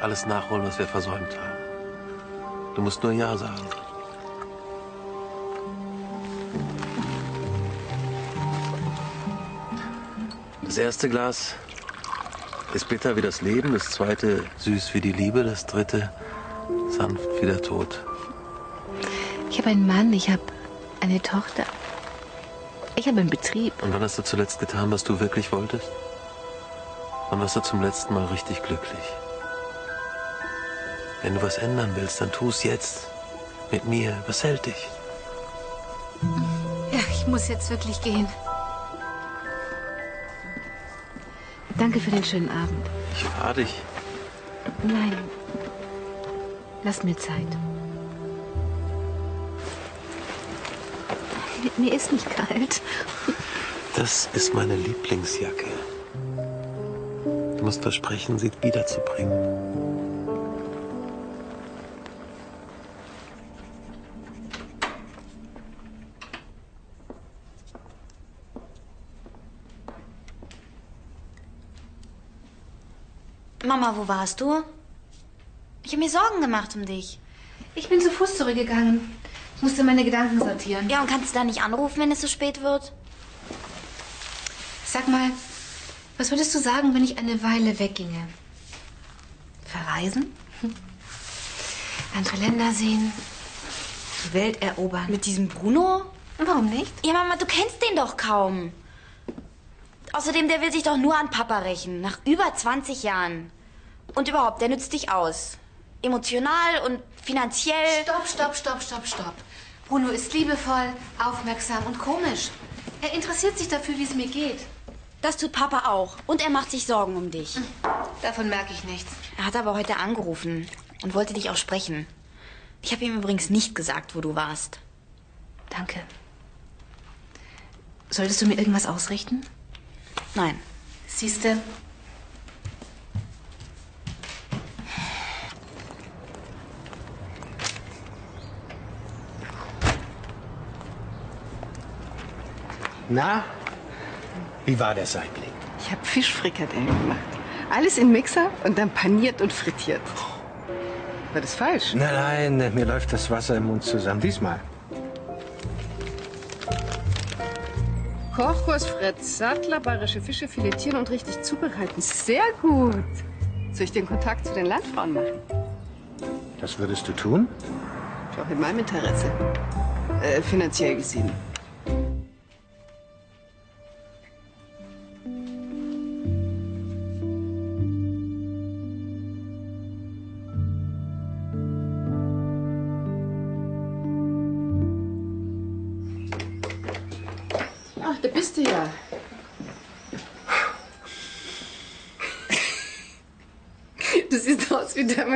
Alles nachholen, was wir versäumt haben. Du musst nur Ja sagen. Das erste Glas ist bitter wie das Leben, das zweite süß wie die Liebe, das dritte sanft wie der Tod. Ich habe einen Mann, ich habe eine Tochter. Ich habe einen Betrieb. Und wann hast du zuletzt getan, was du wirklich wolltest? Wann warst du zum letzten Mal richtig glücklich? Wenn du was ändern willst, dann tu es jetzt. Mit mir. Was hält dich? Ja, ich muss jetzt wirklich gehen. Danke für den schönen Abend. Ich fahr dich. Nein. Lass mir Zeit. Mir, mir ist nicht kalt. Das ist meine Lieblingsjacke. Du musst versprechen, sie wiederzubringen. Mama, wo warst du? Ich habe mir Sorgen gemacht um dich. Ich bin zu Fuß zurückgegangen. Ich musste meine Gedanken sortieren. Ja, und kannst du da nicht anrufen, wenn es so spät wird? Sag mal, was würdest du sagen, wenn ich eine Weile wegginge? Verreisen? [LAUGHS] Andere Länder sehen? Die Welt erobern? Mit diesem Bruno? Warum nicht? Ja, Mama, du kennst den doch kaum. Außerdem, der will sich doch nur an Papa rächen. Nach über 20 Jahren. Und überhaupt, der nützt dich aus. Emotional und finanziell. Stopp, stopp, stopp, stopp, stopp. Bruno ist liebevoll, aufmerksam und komisch. Er interessiert sich dafür, wie es mir geht. Das tut Papa auch. Und er macht sich Sorgen um dich. Davon merke ich nichts. Er hat aber heute angerufen und wollte dich auch sprechen. Ich habe ihm übrigens nicht gesagt, wo du warst. Danke. Solltest du mir irgendwas ausrichten? Nein. Siehste, Na, wie war der Saibling? Ich habe Fischfrikadellen gemacht. Alles in Mixer und dann paniert und frittiert. War das falsch? Nein, nein, mir läuft das Wasser im Mund zusammen. Diesmal. Kochkurs Fritz Sattler, bayerische Fische filetieren und richtig zubereiten. Sehr gut. Soll ich den Kontakt zu den Landfrauen machen? Das würdest du tun? Ist auch in meinem Interesse. Äh, finanziell gesehen.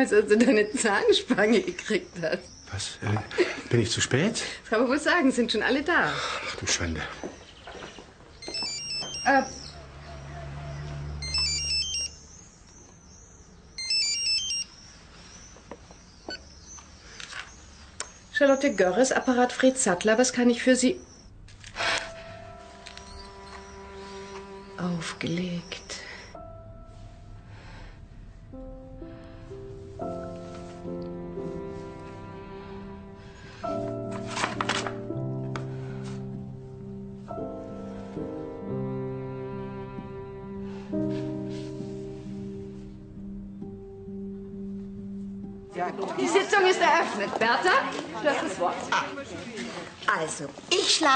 Damals, als du deine Zahnspange gekriegt hast. Was? Äh, bin ich zu spät? Das kann man wohl sagen, sind schon alle da. Ach du Schande. Äh, Charlotte Görres, Apparat Fred Sattler, was kann ich für Sie... Aufgelegt.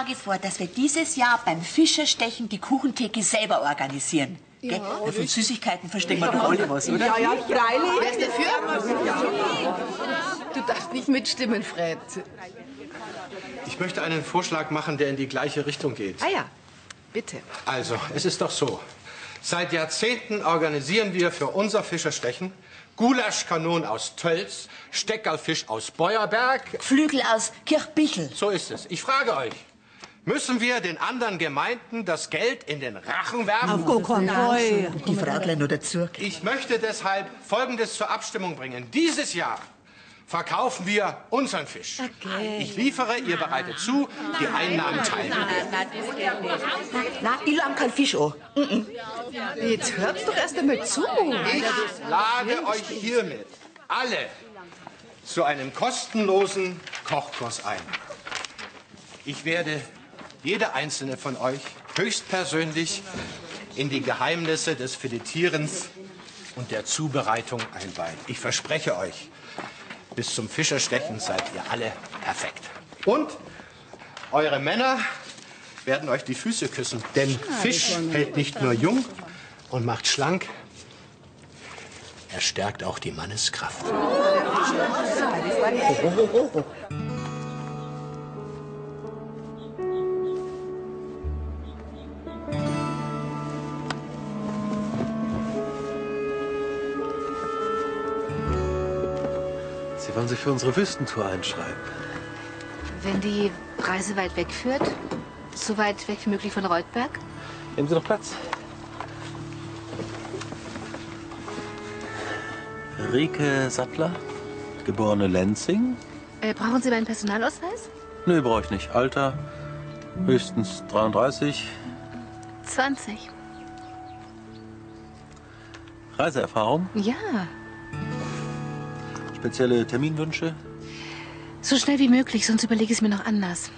Schlage vor, dass wir dieses Jahr beim Fischerstechen die Kuchentheke selber organisieren. Ja. Na, Von Süßigkeiten verstehen wir doch alle was, oder? Ja, ja, freilich. Wer ist dafür? Du darfst nicht mitstimmen, Fred. Ich möchte einen Vorschlag machen, der in die gleiche Richtung geht. Ah ja, bitte. Also, es ist doch so. Seit Jahrzehnten organisieren wir für unser Fischerstechen Gulaschkanonen aus Tölz, Steckerlfisch aus Beuerberg. Flügel aus Kirchbichel. So ist es. Ich frage euch, müssen wir den anderen Gemeinden das Geld in den Rachen werfen? Die Frage nur dazu. Ich möchte deshalb Folgendes zur Abstimmung bringen. Dieses Jahr verkaufen wir unseren Fisch. Ich liefere, ihr bereitet zu, die Einnahmen teilen. Na, ich lang keinen Fisch an. Jetzt hört's doch erst einmal zu. Ich lade euch hiermit alle zu einem kostenlosen Kochkurs ein. Ich werde jede einzelne von euch höchstpersönlich in die Geheimnisse des Filetierens und der Zubereitung einweihen. Ich verspreche euch, bis zum Fischerstechen seid ihr alle perfekt. Und eure Männer werden euch die Füße küssen, denn Fisch hält nicht nur jung und macht schlank, er stärkt auch die Manneskraft. Sie wollen sich für unsere Wüstentour einschreiben. wenn die Reise weit wegführt, so weit weg wie möglich von Reutberg, Nehmen Sie noch Platz. Rike Sattler, geborene Lenzing. äh, brauchen Sie meinen Personalausweis? Nö, brauche ich nicht. Alter, höchstens 33. 20. Reiseerfahrung, Ja, spezielle Terminwünsche. so schnell wie möglich, sonst überlege ich es mir noch anders.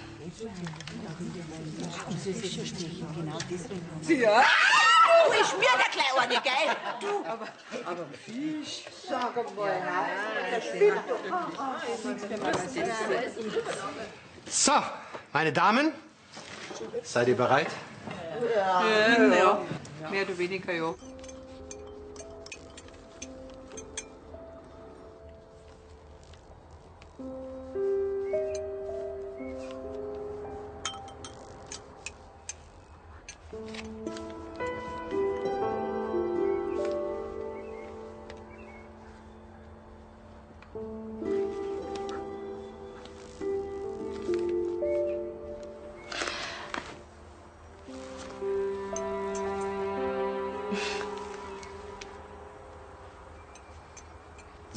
Ja. Du, ich mir der gleich eine, gell? Du. Aber, aber Fisch. Sag mal, das So, meine Damen, seid ihr bereit? Ja, ja. Mehr oder weniger, ja.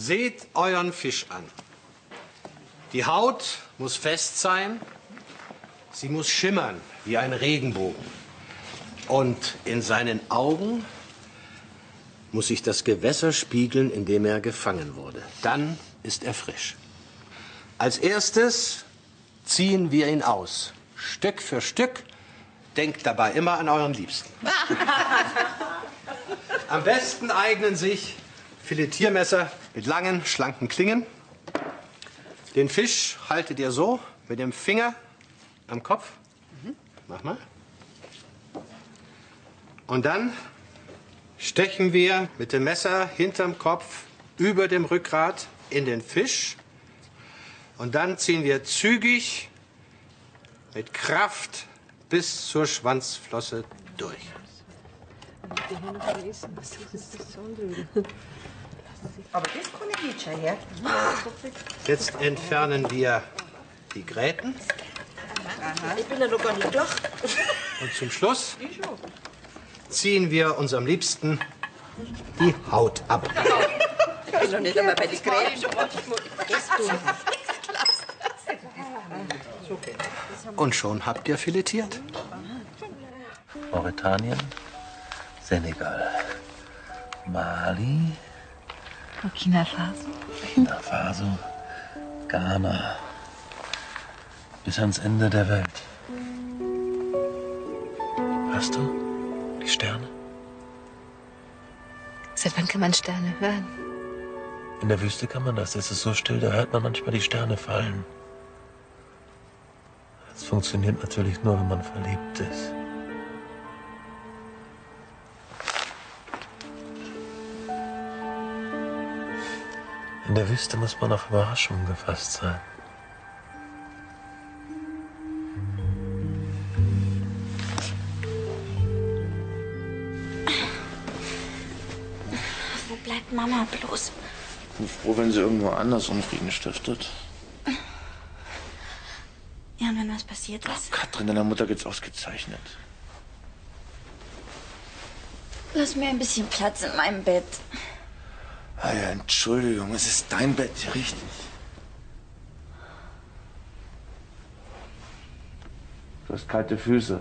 Seht euren Fisch an. Die Haut muss fest sein, sie muss schimmern wie ein Regenbogen. Und in seinen Augen muss sich das Gewässer spiegeln, in dem er gefangen wurde. Dann ist er frisch. Als erstes ziehen wir ihn aus, Stück für Stück. Denkt dabei immer an euren Liebsten. [LAUGHS] Am besten eignen sich Filetiermesser mit langen, schlanken Klingen. Den Fisch haltet ihr so mit dem Finger am Kopf. Mach mal. Und dann stechen wir mit dem Messer hinterm Kopf über dem Rückgrat in den Fisch. Und dann ziehen wir zügig mit Kraft bis zur Schwanzflosse durch. Aber das kann ich nicht schon, ja? Jetzt entfernen wir die Gräten Ich bin ja noch gar nicht gelacht. und zum Schluss ziehen wir unserem Liebsten die Haut ab. Ich bin noch nicht einmal bei den du. Und schon habt ihr filetiert. Mauretanien, Senegal, Mali, Burkina Faso. Burkina Faso, Ghana. Bis ans Ende der Welt. Hörst du die Sterne? Seit wann kann man Sterne hören? In der Wüste kann man das. Es ist so still, da hört man manchmal die Sterne fallen. Das funktioniert natürlich nur, wenn man verliebt ist. In der Wüste muss man auf Überraschungen gefasst sein. Wo bleibt Mama bloß? Ich bin froh, wenn sie irgendwo anders Unfrieden stiftet. Ja, und wenn was passiert ist? Katrin, deiner Mutter geht's ausgezeichnet. Lass mir ein bisschen Platz in meinem Bett. Ah ja, Entschuldigung, es ist dein Bett, richtig. Du hast kalte Füße.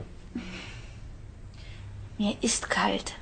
Mir ist kalt.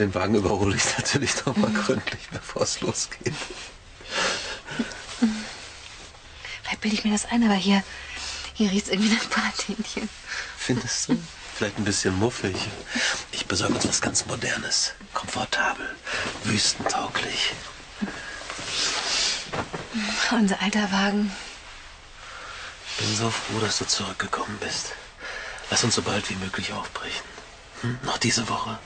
Den Wagen überhole ich natürlich noch mal gründlich, bevor es losgeht. Vielleicht bilde ich mir das ein, aber hier, hier riecht es irgendwie nach Brathähnchen. Findest du? Vielleicht ein bisschen muffig. Ich besorge uns was ganz Modernes. Komfortabel, wüstentauglich. Unser alter Wagen. Bin so froh, dass du zurückgekommen bist. Lass uns so bald wie möglich aufbrechen. Hm? Noch diese Woche.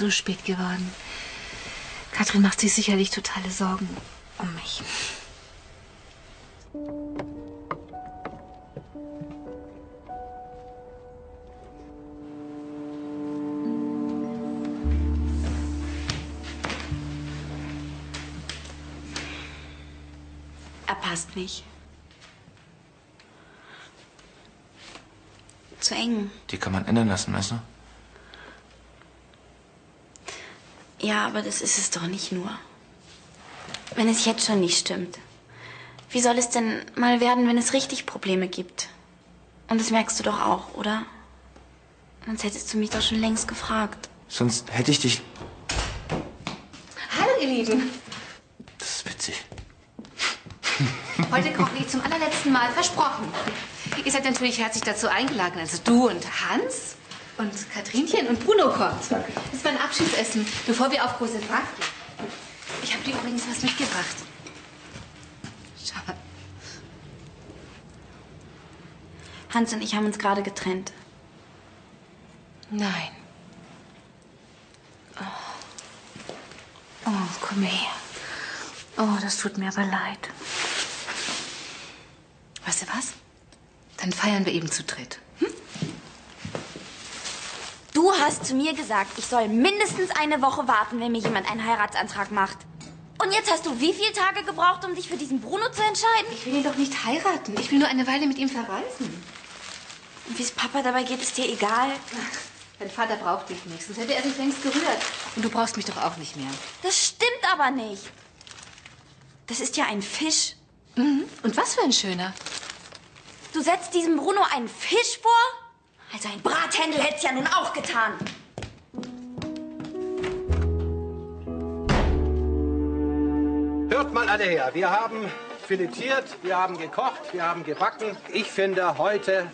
So spät geworden. Katrin macht sich sicherlich totale Sorgen um mich. Er passt nicht. Zu eng. Die kann man ändern lassen, weißt du? Ja, aber das ist es doch nicht nur. Wenn es jetzt schon nicht stimmt. Wie soll es denn mal werden, wenn es richtig Probleme gibt? Und das merkst du doch auch, oder? Sonst hättest du mich doch schon längst gefragt. Sonst hätte ich dich. Hallo, ihr Lieben. Das ist witzig. Heute koche ich zum allerletzten Mal, versprochen. Ihr seid natürlich herzlich dazu eingeladen. Also du und Hans und Katrinchen und Bruno kommt. Das ist mein Abschiedsessen, bevor wir auf große Fahrt gehen. Ich habe dir übrigens was mitgebracht. Schau mal. Hans und ich haben uns gerade getrennt. Nein. Oh. oh, komm her. Oh, das tut mir aber leid. Weißt du was? Dann feiern wir eben zu dritt. Du hast zu mir gesagt, ich soll mindestens eine Woche warten, wenn mir jemand einen Heiratsantrag macht. Und jetzt hast du wie viele Tage gebraucht, um dich für diesen Bruno zu entscheiden? Ich will ihn doch nicht heiraten. Ich will nur eine Weile mit ihm verreisen. Und wie es Papa dabei geht, ist dir egal. Dein Vater braucht dich nicht, sonst hätte er sich längst gerührt. Und du brauchst mich doch auch nicht mehr. Das stimmt aber nicht. Das ist ja ein Fisch. Mhm. Und was für ein schöner. Du setzt diesem Bruno einen Fisch vor? Also ein Brathändel hätte es ja nun auch getan. Hört mal alle her. Wir haben filetiert, wir haben gekocht, wir haben gebacken. Ich finde, heute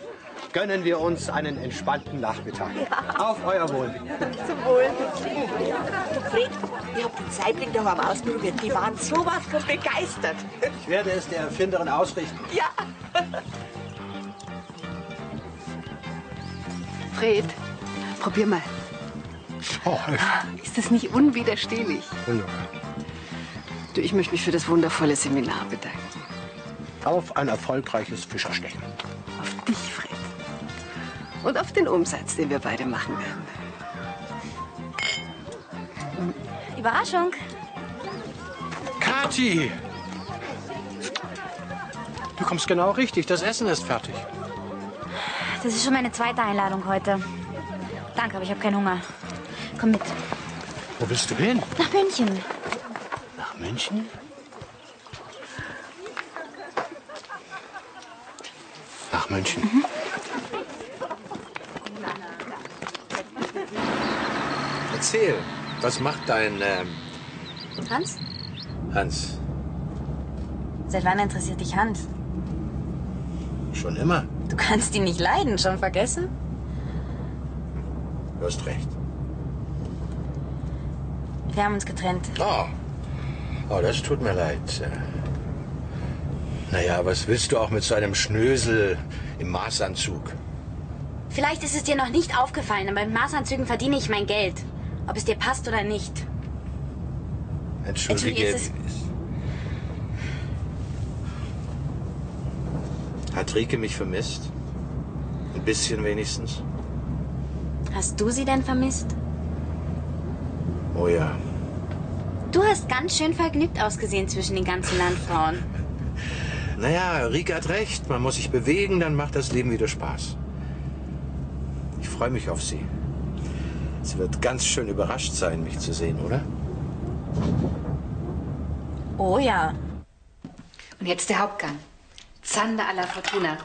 gönnen wir uns einen entspannten Nachmittag. Auf euer Wohl. Zum Wohl. Fred, ich hab die Zeitling daheim ausprobiert. Die waren sowas von begeistert. Ich werde es der Erfinderin ausrichten. Ja. Fred, probier mal. Ist das nicht unwiderstehlich? Wunderbar. Du, ich möchte mich für das wundervolle Seminar bedanken. Auf ein erfolgreiches Fischerstechen. Auf dich, Fred. Und auf den Umsatz, den wir beide machen werden. Überraschung. Kathi! Du kommst genau richtig. Das Essen ist fertig. Das ist schon meine zweite Einladung heute. Danke, aber ich habe keinen Hunger. Komm mit. Wo willst du hin? Nach München. Nach München? Nach München. Erzähl, was macht dein ähm, Hans? Hans Seit wann interessiert dich Hans? schon immer? Du kannst ihn nicht leiden, schon vergessen? Du hast recht. Wir haben uns getrennt. Oh. Oh, das tut mir leid. Naja, was willst du auch mit so einem Schnösel im Maßanzug? Vielleicht ist es dir noch nicht aufgefallen, aber mit Maßanzügen verdiene ich mein Geld. Ob es dir passt oder nicht. Entschuldige. Entschuldige, Rike mich vermisst? Ein bisschen wenigstens? Hast du sie denn vermisst? Oh ja. Du hast ganz schön vergnügt ausgesehen zwischen den ganzen Landfrauen. [LAUGHS] Naja, Rike hat recht. Man muss sich bewegen, dann macht das Leben wieder Spaß. Ich freue mich auf sie. Sie wird ganz schön überrascht sein, mich zu sehen, oder? Oh ja. Und jetzt der Hauptgang. Zander alla Fortuna.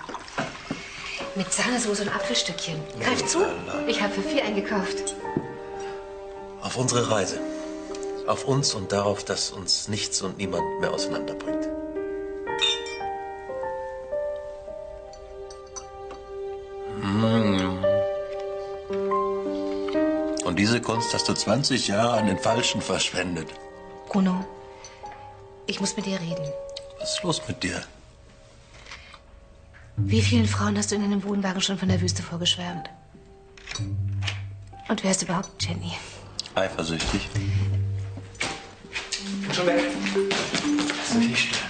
Mit Sahnesoße und Apfelstückchen. Greif zu. Ich habe für vier eingekauft. Auf unsere Reise. Auf uns und darauf, dass uns nichts und niemand mehr auseinanderbringt. Mm. Und diese Kunst hast du 20 Jahre an den Falschen verschwendet. Bruno, ich muss mit dir reden. Was ist los mit dir? Wie vielen Frauen hast du in einem Wohnwagen schon von der Wüste vorgeschwärmt? Und wer ist überhaupt Jenny? Eifersüchtig. Schon weg. Lass mich nicht stören.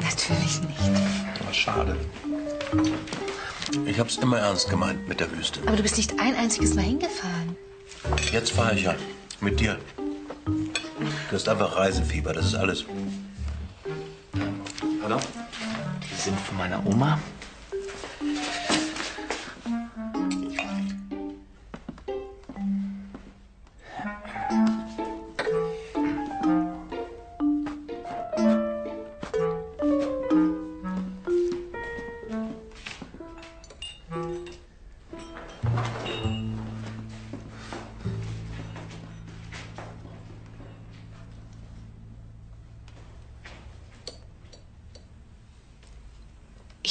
Natürlich nicht. Aber schade. Ich hab's immer ernst gemeint mit der Wüste. Aber du bist nicht ein einziges Mal hingefahren. Jetzt fahre ich ja mit dir. Du hast einfach Reisefieber, das ist alles. Hallo? Die sind von meiner Oma.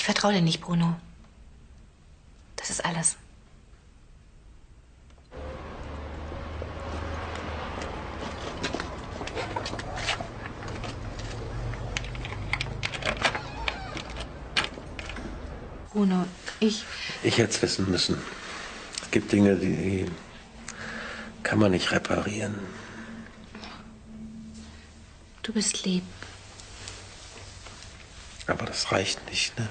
Vertraue dir nicht, Bruno. Das ist alles. Bruno, ich. Ich hätte es wissen müssen. Es gibt Dinge, die kann man nicht reparieren. Du bist lieb. Aber das reicht nicht, ne?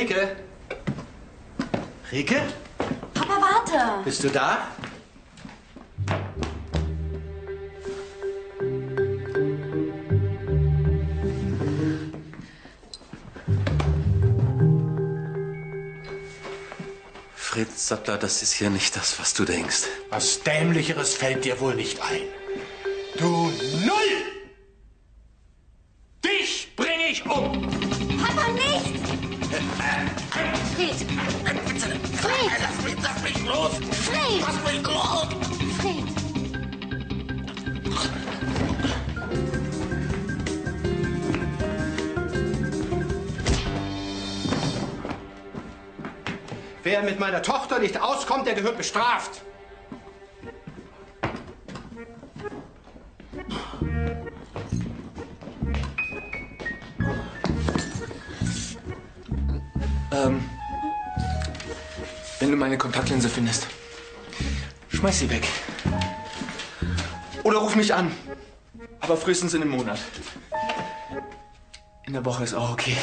Rike? Rike? Papa, warte. Bist du da? Fritz Sattler, das ist hier nicht das, was du denkst. Was Dämlicheres fällt dir wohl nicht ein. Du der gehört bestraft. Ähm, wenn du meine Kontaktlinse findest, schmeiß sie weg. Oder ruf mich an. Aber frühestens in einem Monat. In der Woche ist auch okay.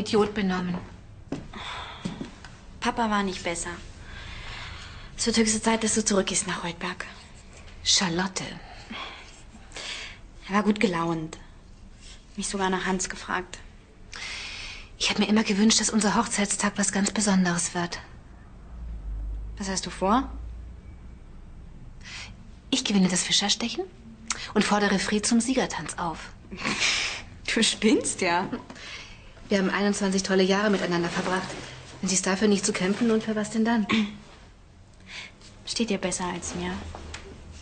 Idiot benommen. Papa war nicht besser. Es wird höchste Zeit, dass du zurückgehst nach Reutberg. Charlotte. Er war gut gelaunt. Mich sogar nach Hans gefragt. Ich habe mir immer gewünscht, dass unser Hochzeitstag was ganz Besonderes wird. Was hast du vor? Ich gewinne das Fischerstechen und fordere Fried zum Siegertanz auf. Du spinnst ja. Wir haben 21 tolle Jahre miteinander verbracht. Wenn Sie es dafür nicht zu kämpfen lohnt, für was denn dann? [CLEARS THROAT] Steht dir besser als mir.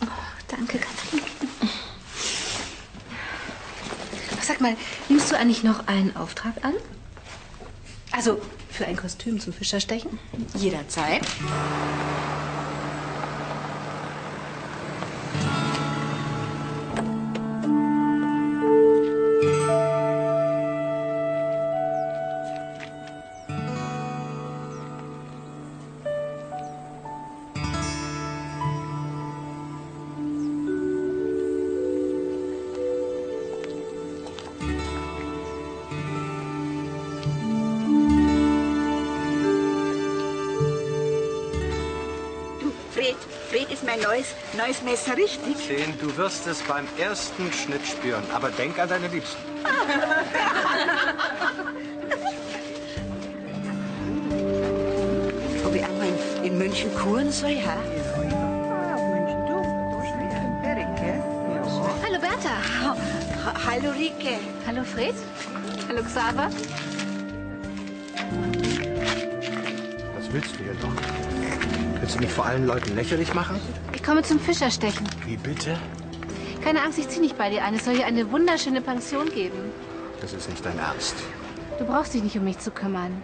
Oh, danke, Katrin. Ach, Sag mal, nimmst du eigentlich noch einen Auftrag an? Also für ein Kostüm zum Fischerstechen? Jederzeit. neues Messer, richtig? Zehn, du wirst es beim ersten Schnitt spüren. Aber denk an deine Liebsten. [LAUGHS] Ob ich einmal in, in München kuren soll, ha? Hallo Bertha. Hallo Rike. Hallo Fred. Hallo Xaver. Was willst du hier noch? Willst du mich vor allen Leuten lächerlich machen? Ich komme zum Fischerstechen. Wie bitte? Keine Angst, ich ziehe nicht bei dir ein. Es soll hier eine wunderschöne Pension geben. Das ist nicht dein Ernst. Du brauchst dich nicht um mich zu kümmern.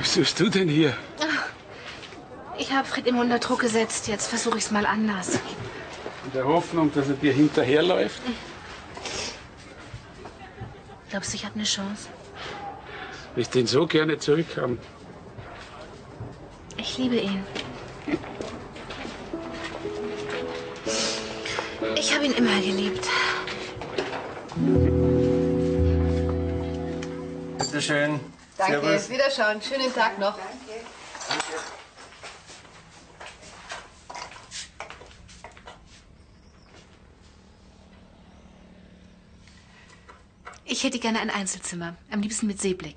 Was tust du denn hier? Ich habe Fred immer unter Druck gesetzt. Jetzt versuche ich es mal anders. In der Hoffnung, dass er dir hinterherläuft? Glaubst du, ich habe eine Chance? Willst du ihn so gerne zurückhaben? Ich liebe ihn. Ich habe ihn immer geliebt. Bitte schön. Danke, Servus. Wiederschauen. Schönen Tag noch. Ich hätte gerne ein Einzelzimmer. Am liebsten mit Seeblick.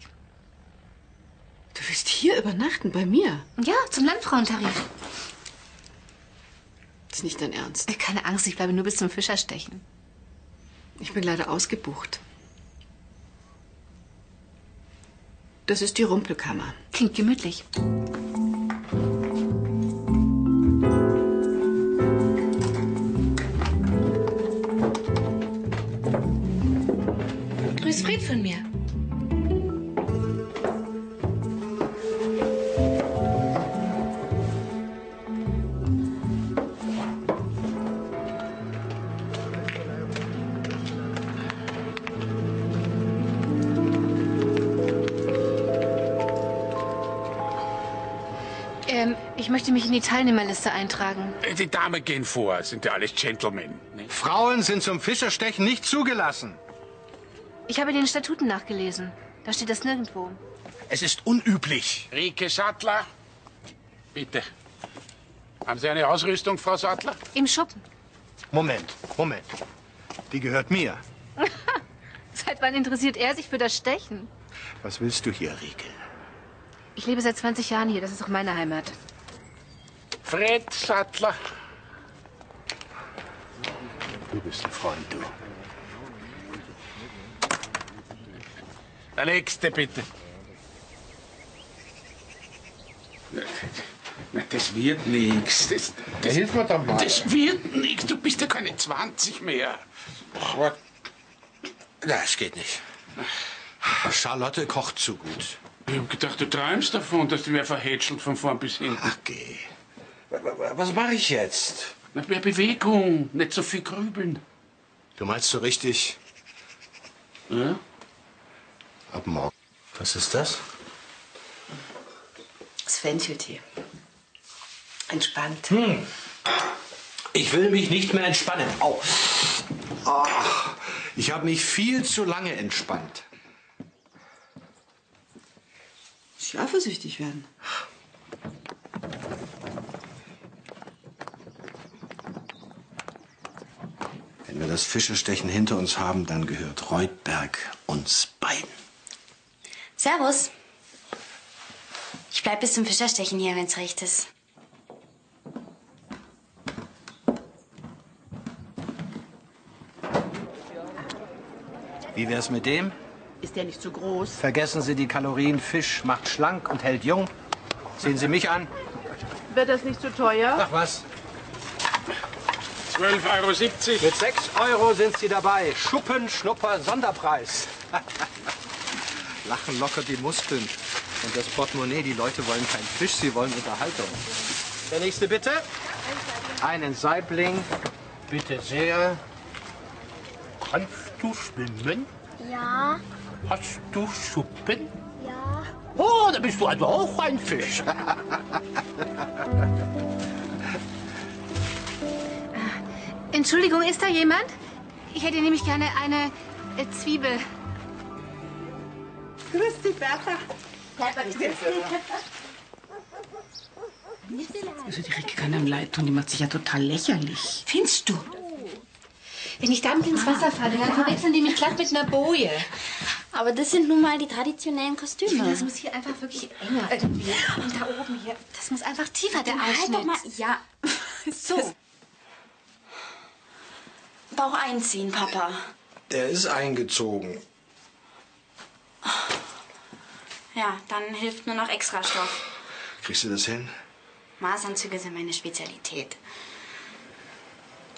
Du willst hier übernachten bei mir? Ja, zum Landfrauentarif. Das ist nicht dein Ernst. Äh, Keine Angst, ich bleibe nur bis zum Fischerstechen. Ich bin leider ausgebucht. Das ist die Rumpelkammer. Klingt gemütlich. Teilnehmerliste eintragen. Die Damen gehen vor, sind ja alles Gentlemen. ne? Frauen sind zum Fischerstechen nicht zugelassen. Ich habe den Statuten nachgelesen. Da steht das nirgendwo. Es ist unüblich. Rike Sattler, bitte. Haben Sie eine Ausrüstung, Frau Sattler? Im Schuppen. Moment, Moment. Die gehört mir. [LAUGHS] Seit wann interessiert er sich für das Stechen? Was willst du hier, Rike? Ich lebe seit 20 Jahren hier. Das ist auch meine Heimat. Fred Sattler. Du bist ein Freund, du. Der nächste, bitte. Na, das wird nichts. Das, das, hilf mir doch mal. Das wird nichts. Du bist ja keine 20 mehr. Das geht nicht. Charlotte kocht zu gut. Ich hab gedacht, du träumst davon, dass du mir verhätschelt von vorn bis hinten. Ach, geh. Was mache ich jetzt? Na, mehr Bewegung, nicht so viel grübeln. Du meinst so richtig Ja? ab morgen. Was ist das? Das Fencheltee. Entspannt. Hm. Ich will mich nicht mehr entspannen. Au. Ach, ich habe mich viel zu lange entspannt. Nicht eifersüchtig werden. Wenn wir das Fischerstechen hinter uns haben, dann gehört Reutberg uns beiden. Servus. Ich bleib bis zum Fischerstechen hier, wenn's recht ist. Wie wär's mit dem? Ist der nicht zu groß? Vergessen Sie die Kalorien. Fisch macht schlank und hält jung. Sehen Sie mich an. Wird das nicht zu teuer? Ach was. 12,70 Euro. Mit 6 Euro sind Sie dabei. Schuppen, Schnupper, Sonderpreis. [LAUGHS] Lachen lockert die Muskeln. Und das Portemonnaie, die Leute wollen kein Fisch, sie wollen Unterhaltung. Der nächste bitte. Einen Saibling. Bitte sehr. Kannst du schwimmen? Ja, Hast du Schuppen? ja. Oh, da bist du also auch ein Fisch. [LAUGHS] Entschuldigung, ist da jemand? Ich hätte nämlich gerne eine äh, Zwiebel. Grüß dich, Bertha. Also die Rike kann einem leid tun, die macht sich ja total lächerlich. Findest du? Wenn ich damit ins Wasser falle, dann verwechseln die mich glatt mit einer Boje. Aber das sind nun mal die traditionellen Kostüme. Das muss hier einfach wirklich enger irgendwie. Und da oben hier, das muss einfach tiefer, der Dann halt Ausschnitt. doch mal, ja. [LAUGHS] So. Bauch einziehen, Papa. Er ist eingezogen. Ja, dann hilft nur noch Extrastoff. Kriegst du das hin? Maßanzüge sind meine Spezialität.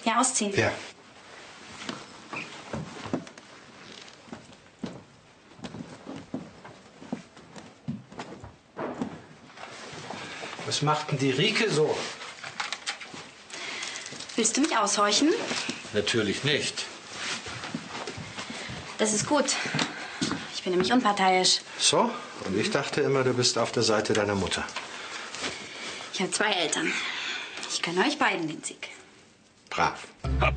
Ja, ausziehen. Ja. Was macht denn die Rike so? Willst du mich aushorchen? Natürlich nicht. Das ist gut. Ich bin nämlich unparteiisch. So? Und ich dachte immer, du bist auf der Seite deiner Mutter. Ich habe zwei Eltern. Ich gönne euch beiden den Sieg. Brav. Hopp.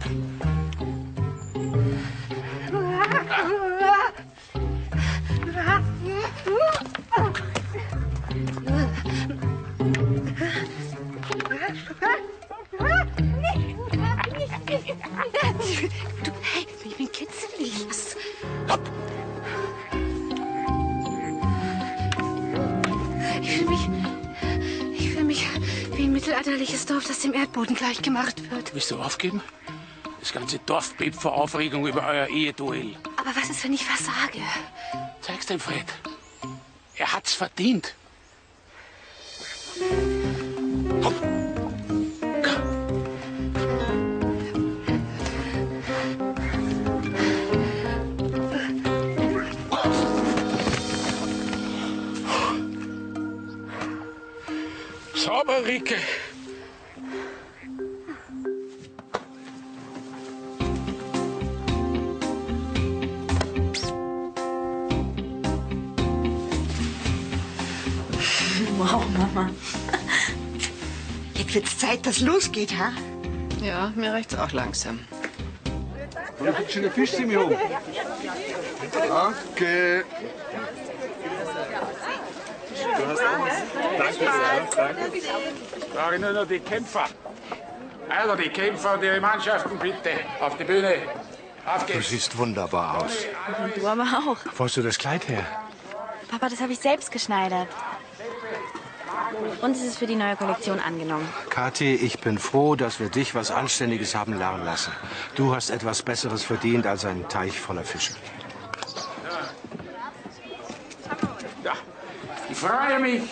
[LAUGHS] Du, hey, ich bin kitzelig. Was? Hopp. Ich fühle mich. Ich fühle mich wie ein mittelalterliches Dorf, das dem Erdboden gleichgemacht wird. Willst du aufgeben? Das ganze Dorf bebt vor Aufregung über euer Eheduell. Aber was ist, wenn ich versage? Zeig's dem Fred. Er hat's verdient. Sauber, Rike. Wow, Mama. Jetzt wird's Zeit, dass losgeht, ha? Ja, mir reicht's auch langsam. Ja, bitte schön, der Fisch, um. Danke. Danke sehr. Danke. Frage nur noch die Kämpfer. Also die Kämpfer und ihre Mannschaften bitte auf die Bühne. Auf Du geht's. siehst wunderbar aus. Du aber auch. Wo hast du das Kleid her? Papa, das habe ich selbst geschneidert. Und es ist für die neue Kollektion angenommen. Kathi, ich bin froh, dass wir dich was Anständiges haben lernen lassen. Du hast etwas Besseres verdient als ein Teich voller Fische. Ja, ich freue mich,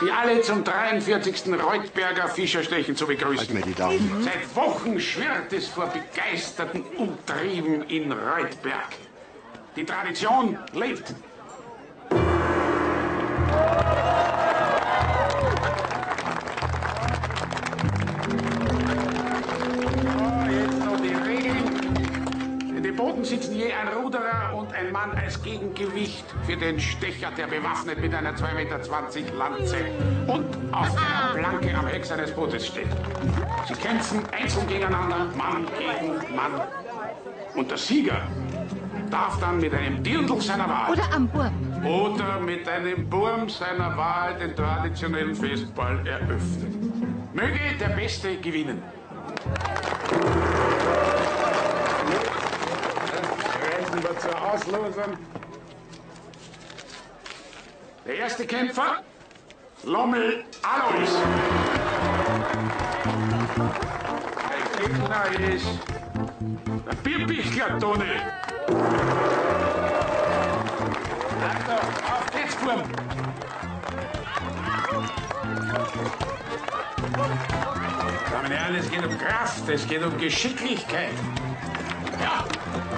Sie alle zum 43. Reutberger Fischerstechen zu begrüßen. Halt mir die Daumen. Seit Wochen schwirrt es vor begeisterten Umtrieben in Reutberg. Die Tradition lebt. Ein Mann als Gegengewicht für den Stecher, der bewaffnet mit einer 2,20 Meter Lanze und auf einer Planke am Heck seines Bootes steht. Sie kämpfen einzeln gegeneinander, Mann gegen Mann. Und der Sieger darf dann mit einem Dirndl seiner Wahl Oder am Burm. oder mit einem Burm seiner Wahl den traditionellen Festball eröffnen. Möge der Beste gewinnen. Auslosung. Der erste Kämpfer, Lommel Alois. Der Gegner ist der Bierbichler Toni. Also, auf geht's, Burm. Und Herren, es geht um Kraft, es geht um Geschicklichkeit. Ja,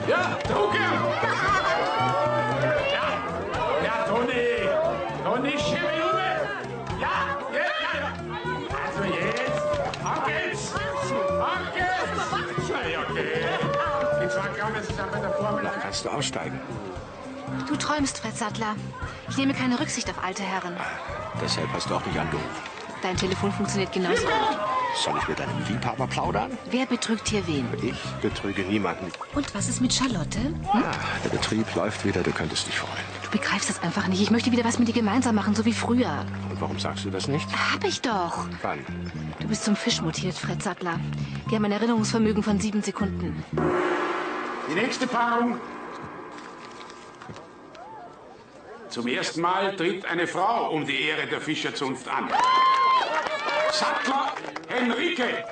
ja, Drucker! Ja, ja, Toni! Toni, schiebe Junge! Ja, ja, ja, ja! Also jetzt, auf geht's! Auf geht's! Ja, okay. Die zwei Gramm ist dann bei der Formel. Kannst du aussteigen? Du träumst, Fred Sattler. Ich nehme keine Rücksicht auf alte Herren. Deshalb hast du auch nicht angerufen. Dein Telefon funktioniert genauso gut. Soll ich mit deinem Liebhaber plaudern? Wer betrügt hier wen? Ich betrüge niemanden. Und was ist mit Charlotte? Hm? Ah, der Betrieb läuft wieder, du könntest dich freuen. Du begreifst das einfach nicht. Ich möchte wieder was mit dir gemeinsam machen, so wie früher. Und warum sagst du das nicht? Hab ich doch. Wann? Du bist zum Fisch mutiert, Fred Sattler. Wir haben ein Erinnerungsvermögen von sieben Sekunden. Die nächste Paarung. Zum ersten Mal tritt eine Frau um die Ehre der Fischerzunft an. Sattler Henrike.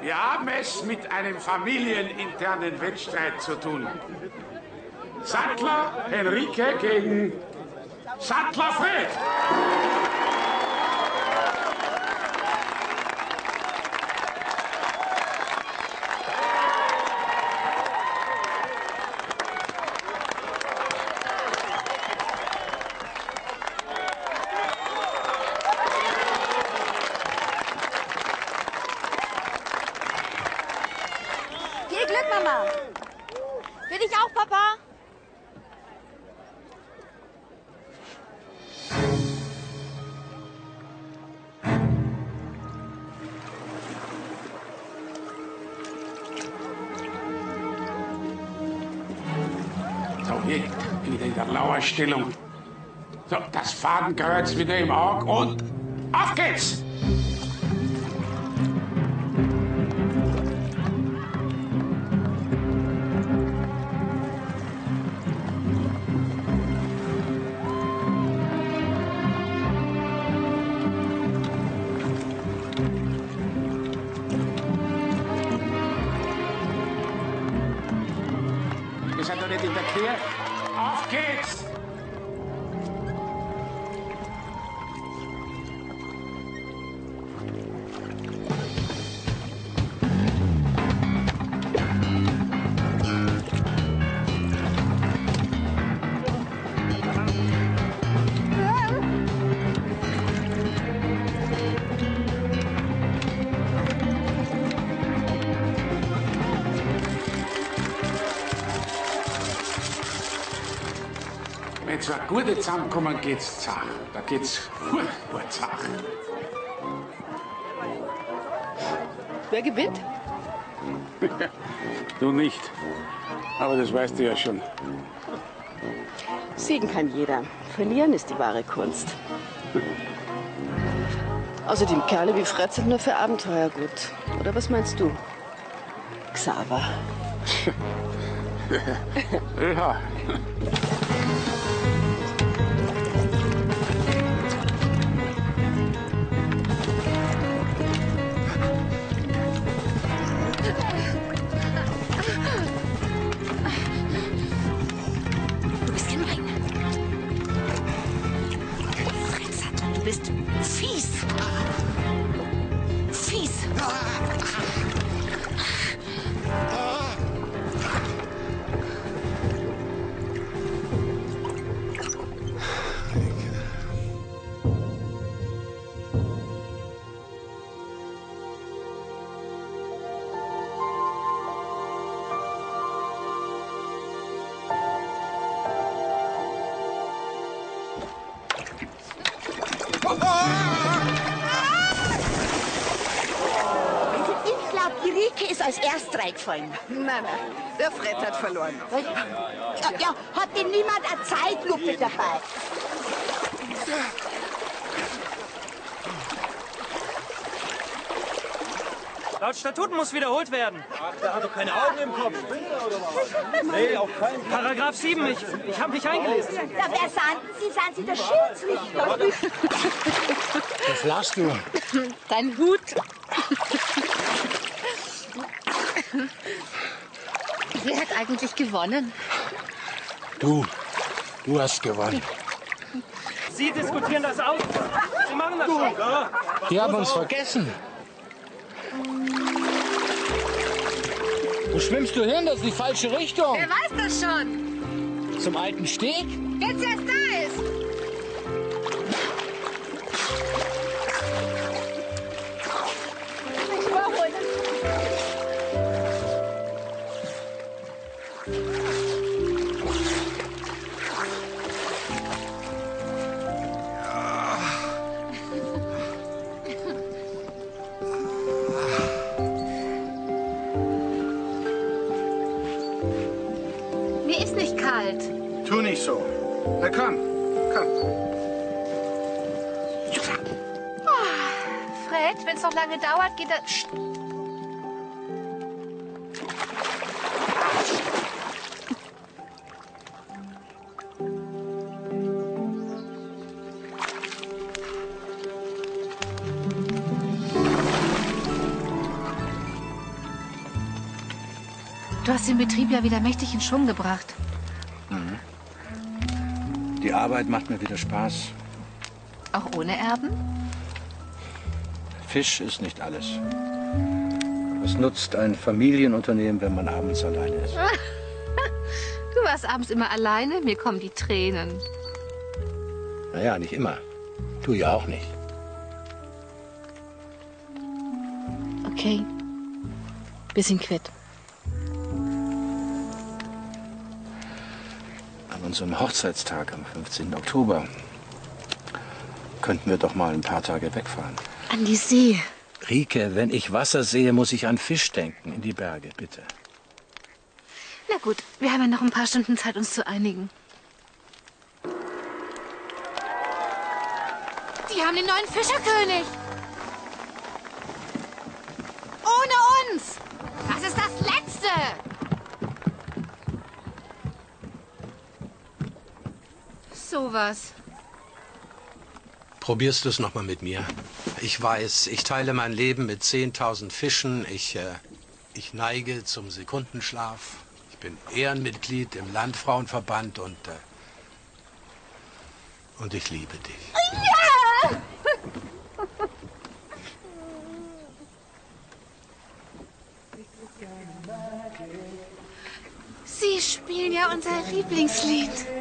Wir haben es mit einem familieninternen Wettstreit zu tun. Sattler Henrike gegen Sattler Fred. Fadenkreuz wieder im Auge und auf geht's! Wir sind doch nicht in der Quer. Auf geht's! Zwei Gute zusammenkommen, geht's zach. Da geht's furchtbar zach. Wer gewinnt? [LAUGHS] du nicht. Aber das weißt du ja schon. Siegen kann jeder. Verlieren ist die wahre Kunst. [LAUGHS] Außerdem Kerle wie Fred sind nur für Abenteuer gut. Oder was meinst du? Xaver. [LAUGHS] ja. Nein, nein, der Fred hat verloren. Ja, ja, hat denn niemand eine Zeitlupe dabei? Laut Statuten muss wiederholt werden. Ach, der hat doch keine Augen im Kopf. Nee, auf keinen Fall. Paragraph 7, ich, ich habe mich eingelesen. Ja, wer sind Sie? Sind Sie der Schiedsrichter? Was lachst du? Dein Hut. Wer hat eigentlich gewonnen? Du. Du hast gewonnen. Sie diskutieren das aus. Sie machen das schon. Ja. Die haben uns vergessen. Wo schwimmst du hin? Das ist die falsche Richtung. Wer weiß das schon? Zum alten Steg? Jetzt erst da den Betrieb ja wieder mächtig in Schwung gebracht. Mhm. Die Arbeit macht mir wieder Spaß. Auch ohne Erben? Fisch ist nicht alles. Was nutzt ein Familienunternehmen, wenn man abends alleine ist? [LAUGHS] Du warst abends immer alleine, mir kommen die Tränen. Naja, nicht immer. Du ja auch nicht. Okay. Wir sind quitt. Unserem Hochzeitstag am 15. Oktober könnten wir doch mal ein paar Tage wegfahren. An die See. Rike, wenn ich Wasser sehe, muss ich an Fisch denken. In die Berge, bitte. Na gut, wir haben ja noch ein paar Stunden Zeit, uns zu einigen. Die haben den neuen Fischerkönig. Sowas. Probierst du es noch mal mit mir? Ich weiß, ich teile mein Leben mit 10.000 Fischen. Ich, äh, ich neige zum Sekundenschlaf. Ich bin Ehrenmitglied im Landfrauenverband und, äh, und ich liebe dich. Ja! Sie spielen ja unser Lieblingslied.